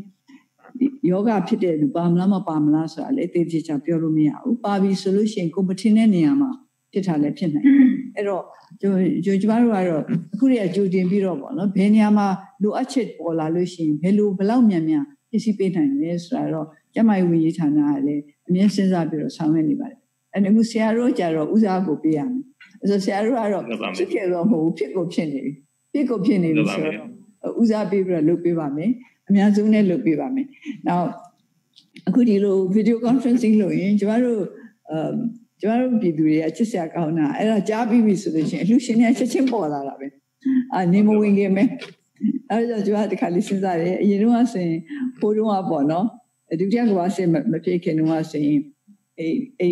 ယောဂဖြစ်တဲ့လူပါမလားမပါမလားဆိုတာလည်းအသေးချာပြောလို့မရဘူးပါပြီဆိုလို့ရှိရင်ကိုမထင်တဲ့နေရာမှာဖြစ်တာလည်းဖြစ်နိုင်အဲ့တော့ကျွန်ကျွန်ကျမတို့ကတော့အခုတည်းကကြိုတင်ပြီးတော့ပေါ့နော်ဘယ်နေရာမှာလိုအပ်ချက်ပေါ်လာလို့ရှိရင်ဘယ်လိုဘယ်လောက်မြန်မြန်ပစ္စည်းပေးနိုင်လဲဆိုတာတော့ကျမရေးဝန်ကြီးဌာနကလည်းအမြဲစဉ်းစားပြီးတော့ဆောင်ရွက်နေပါတယ်အဲ့ဒါကိုဆရာတို့ကြတော့ဦးစားကိုပေးရမယ်အဲ့ဆိုဆရာတို့ကတော့ဖြစ်ခဲ့တော့မဟုတ်ဘူးဖြစ်ကိုဖြစ်နေပြီဖြစ်ကိုဖြစ်နေပြီဆိုတော့ဦးစားပေးပြီးတော့လုပ်ပေးပါမယ် အများဆုံးနဲ့လုပ်ပေးပါမယ်။နောက်အခုဒီလို video conferencing လုပ်ရင်ကျမတို့အမ်ကျမတို့ပြည်သူတွေကချစ်စရာကောင်းတာအဲ့ဒါကြားပြီးပြီဆိုလို့ရှိရင်အလှရှင်တွေကချက်ချင်းပေါ်လာတာပဲ။အာနေမဝင်ခင်မဲ့အဲ့ဒါကြောင့်ကျမဒီခါလေးစဉ်းစားတယ်အရင်တော့ဆိုရင်ဟိုတုန်းကပေါ့နော်ဒုတိယကမ္ဘာစစ်မဖြစ်ခင်တုန်းကဆိုရင်အဲအဲ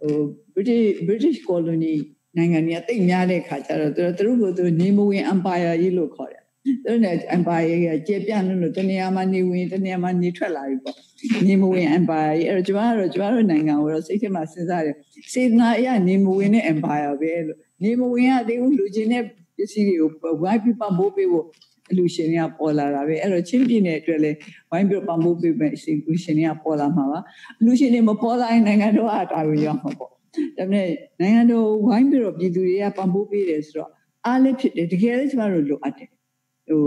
ဟို British British colony နိုင်ငံတွေကတိတ်များတဲ့ခါကျတော့သူတို့သူတို့ကသူနေမဝင် empire ကြီးလို့ခေါ်တယ် သူတို့နဲ့ empire ကြီးကကျေပြန့်လို့တနေရာမှာနေဝင်တနေရာမှာနေထွက်လာပြီပေါ့နေမဝင် empire ကြီးအဲ့တော့ကျွန်တော်ကတော့ကျွန်တော်တို့နိုင်ငံကိုတော့စိတ်ထဲမှာစဉ်းစားတယ်စေတနာအရနေမဝင်တဲ့ empire ပဲလို့နေမဝင်ရသေးဘူးလူချင်းတဲ့ပစ္စည်းတွေကိုဝိုင်းပြပမိုးပေးဖို့အလူရှင်တွေကပေါ်လာတာပဲအဲ့တော့ချင်းပြည်နယ်အတွက်လည်းဝိုင်းပြပမိုးပေးမဲ့အစီအလူရှင်တွေကပေါ်လာမှာပါအလူရှင်တွေမပေါ်လာရင်နိုင်ငံတော်အားတာကိုရောက်မှာပေါ့ဒါပေမဲ့နိုင်ငံတော်ဝိုင်းပြီးတော့ပြည်သူတွေကပံ့ပိုးပေးတယ်ဆိုတော့အားလည်းဖြစ်တယ်တကယ်လည်းကျမတို့လိုအပ်တယ် ဟို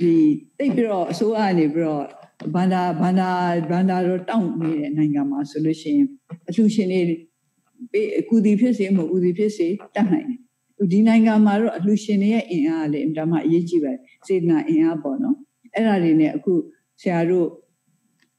ဒီတိတ်ပြီးတော့အစိုးရကနေပြီးတော့ဘန္ဒာဘန္ဒာဘန္ဒာတော့တောင့်နေတဲ့နိုင်ငံမှာဆိုလို့ရှိရင်အလှရှင်တွေပေးအကူဒီဖြစ်စေမဟုတ်ဦးဒီဖြစ်စေတတ်နိုင်တယ်ဒီနိုင်ငံမှာတော့အလှရှင်တွေရဲ့အင်အားလည်းအများမှအရေးကြီးပါတယ်စေတနာအင်အားပေါ့နော်အဲ့ဒါတွေနဲ့အခုဆရာတို့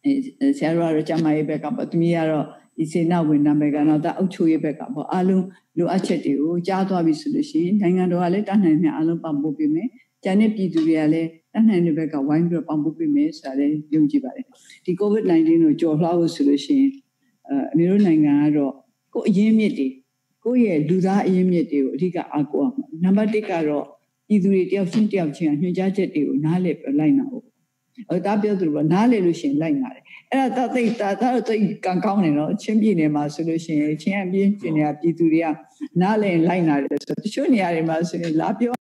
အဲဆရာတို့ကတော့ကျမရေးဘက်ကပေါ့သူမီးကတော့ဒီစေနာဝင်နာဘက်ကတော့ဒါအုပ်ချုပ်ရေးဘက်ကပေါ့အားလုံးလိုအပ်ချက်တွေကိုကြားသွားပြီဆိုလို့ရှိရင်နိုင်ငံတော်ကလည်းတတ်နိုင်မြအားလုံးပံ့ပိုးပေးမယ် ကျန်တဲ့ပြည်သူတွေကလည်းတတ်နိုင်တဲ့ဘက်ကဝိုင်းပြီးတော့ပံ့ပိုးပေးမယ်ဆိုတာလည်းယုံကြည်ပါတယ်ဒီ COVID-19 ကိုကြော်လွှားဖို့ဆိုလို့ရှိရင်အဲအမျိုးတို့နိုင်ငံကတော့ကိုယ်အရင်းမြစ်တွေကိုယ့်ရဲ့လူသားအရင်းမြစ်တွေကိုအဓိကအားကိုးအောင်နံပါတ်1ကတော့ပြည်သူတွေတယောက်ချင်းတယောက်ချင်းညွှန်ကြားချက်တွေကိုနားလည်ပြလိုက်နာဖို့အဲဒါပြောသူတို့နားလည်လို့ရှိရင်လိုက်နာတယ်အဲ့ဒါသိတာဒါတော့သိကံကောင်းတယ်နော်ချင်းပြည်နယ်မှာဆိုလို့ရှိရင်ချင်းအပြင်းပြည်နယ်ကပြည်သူတွေကနားလည်လိုက်နာတယ်ဆိုတော့တချို့နေရာတွေမှာဆိုရင်လာပြော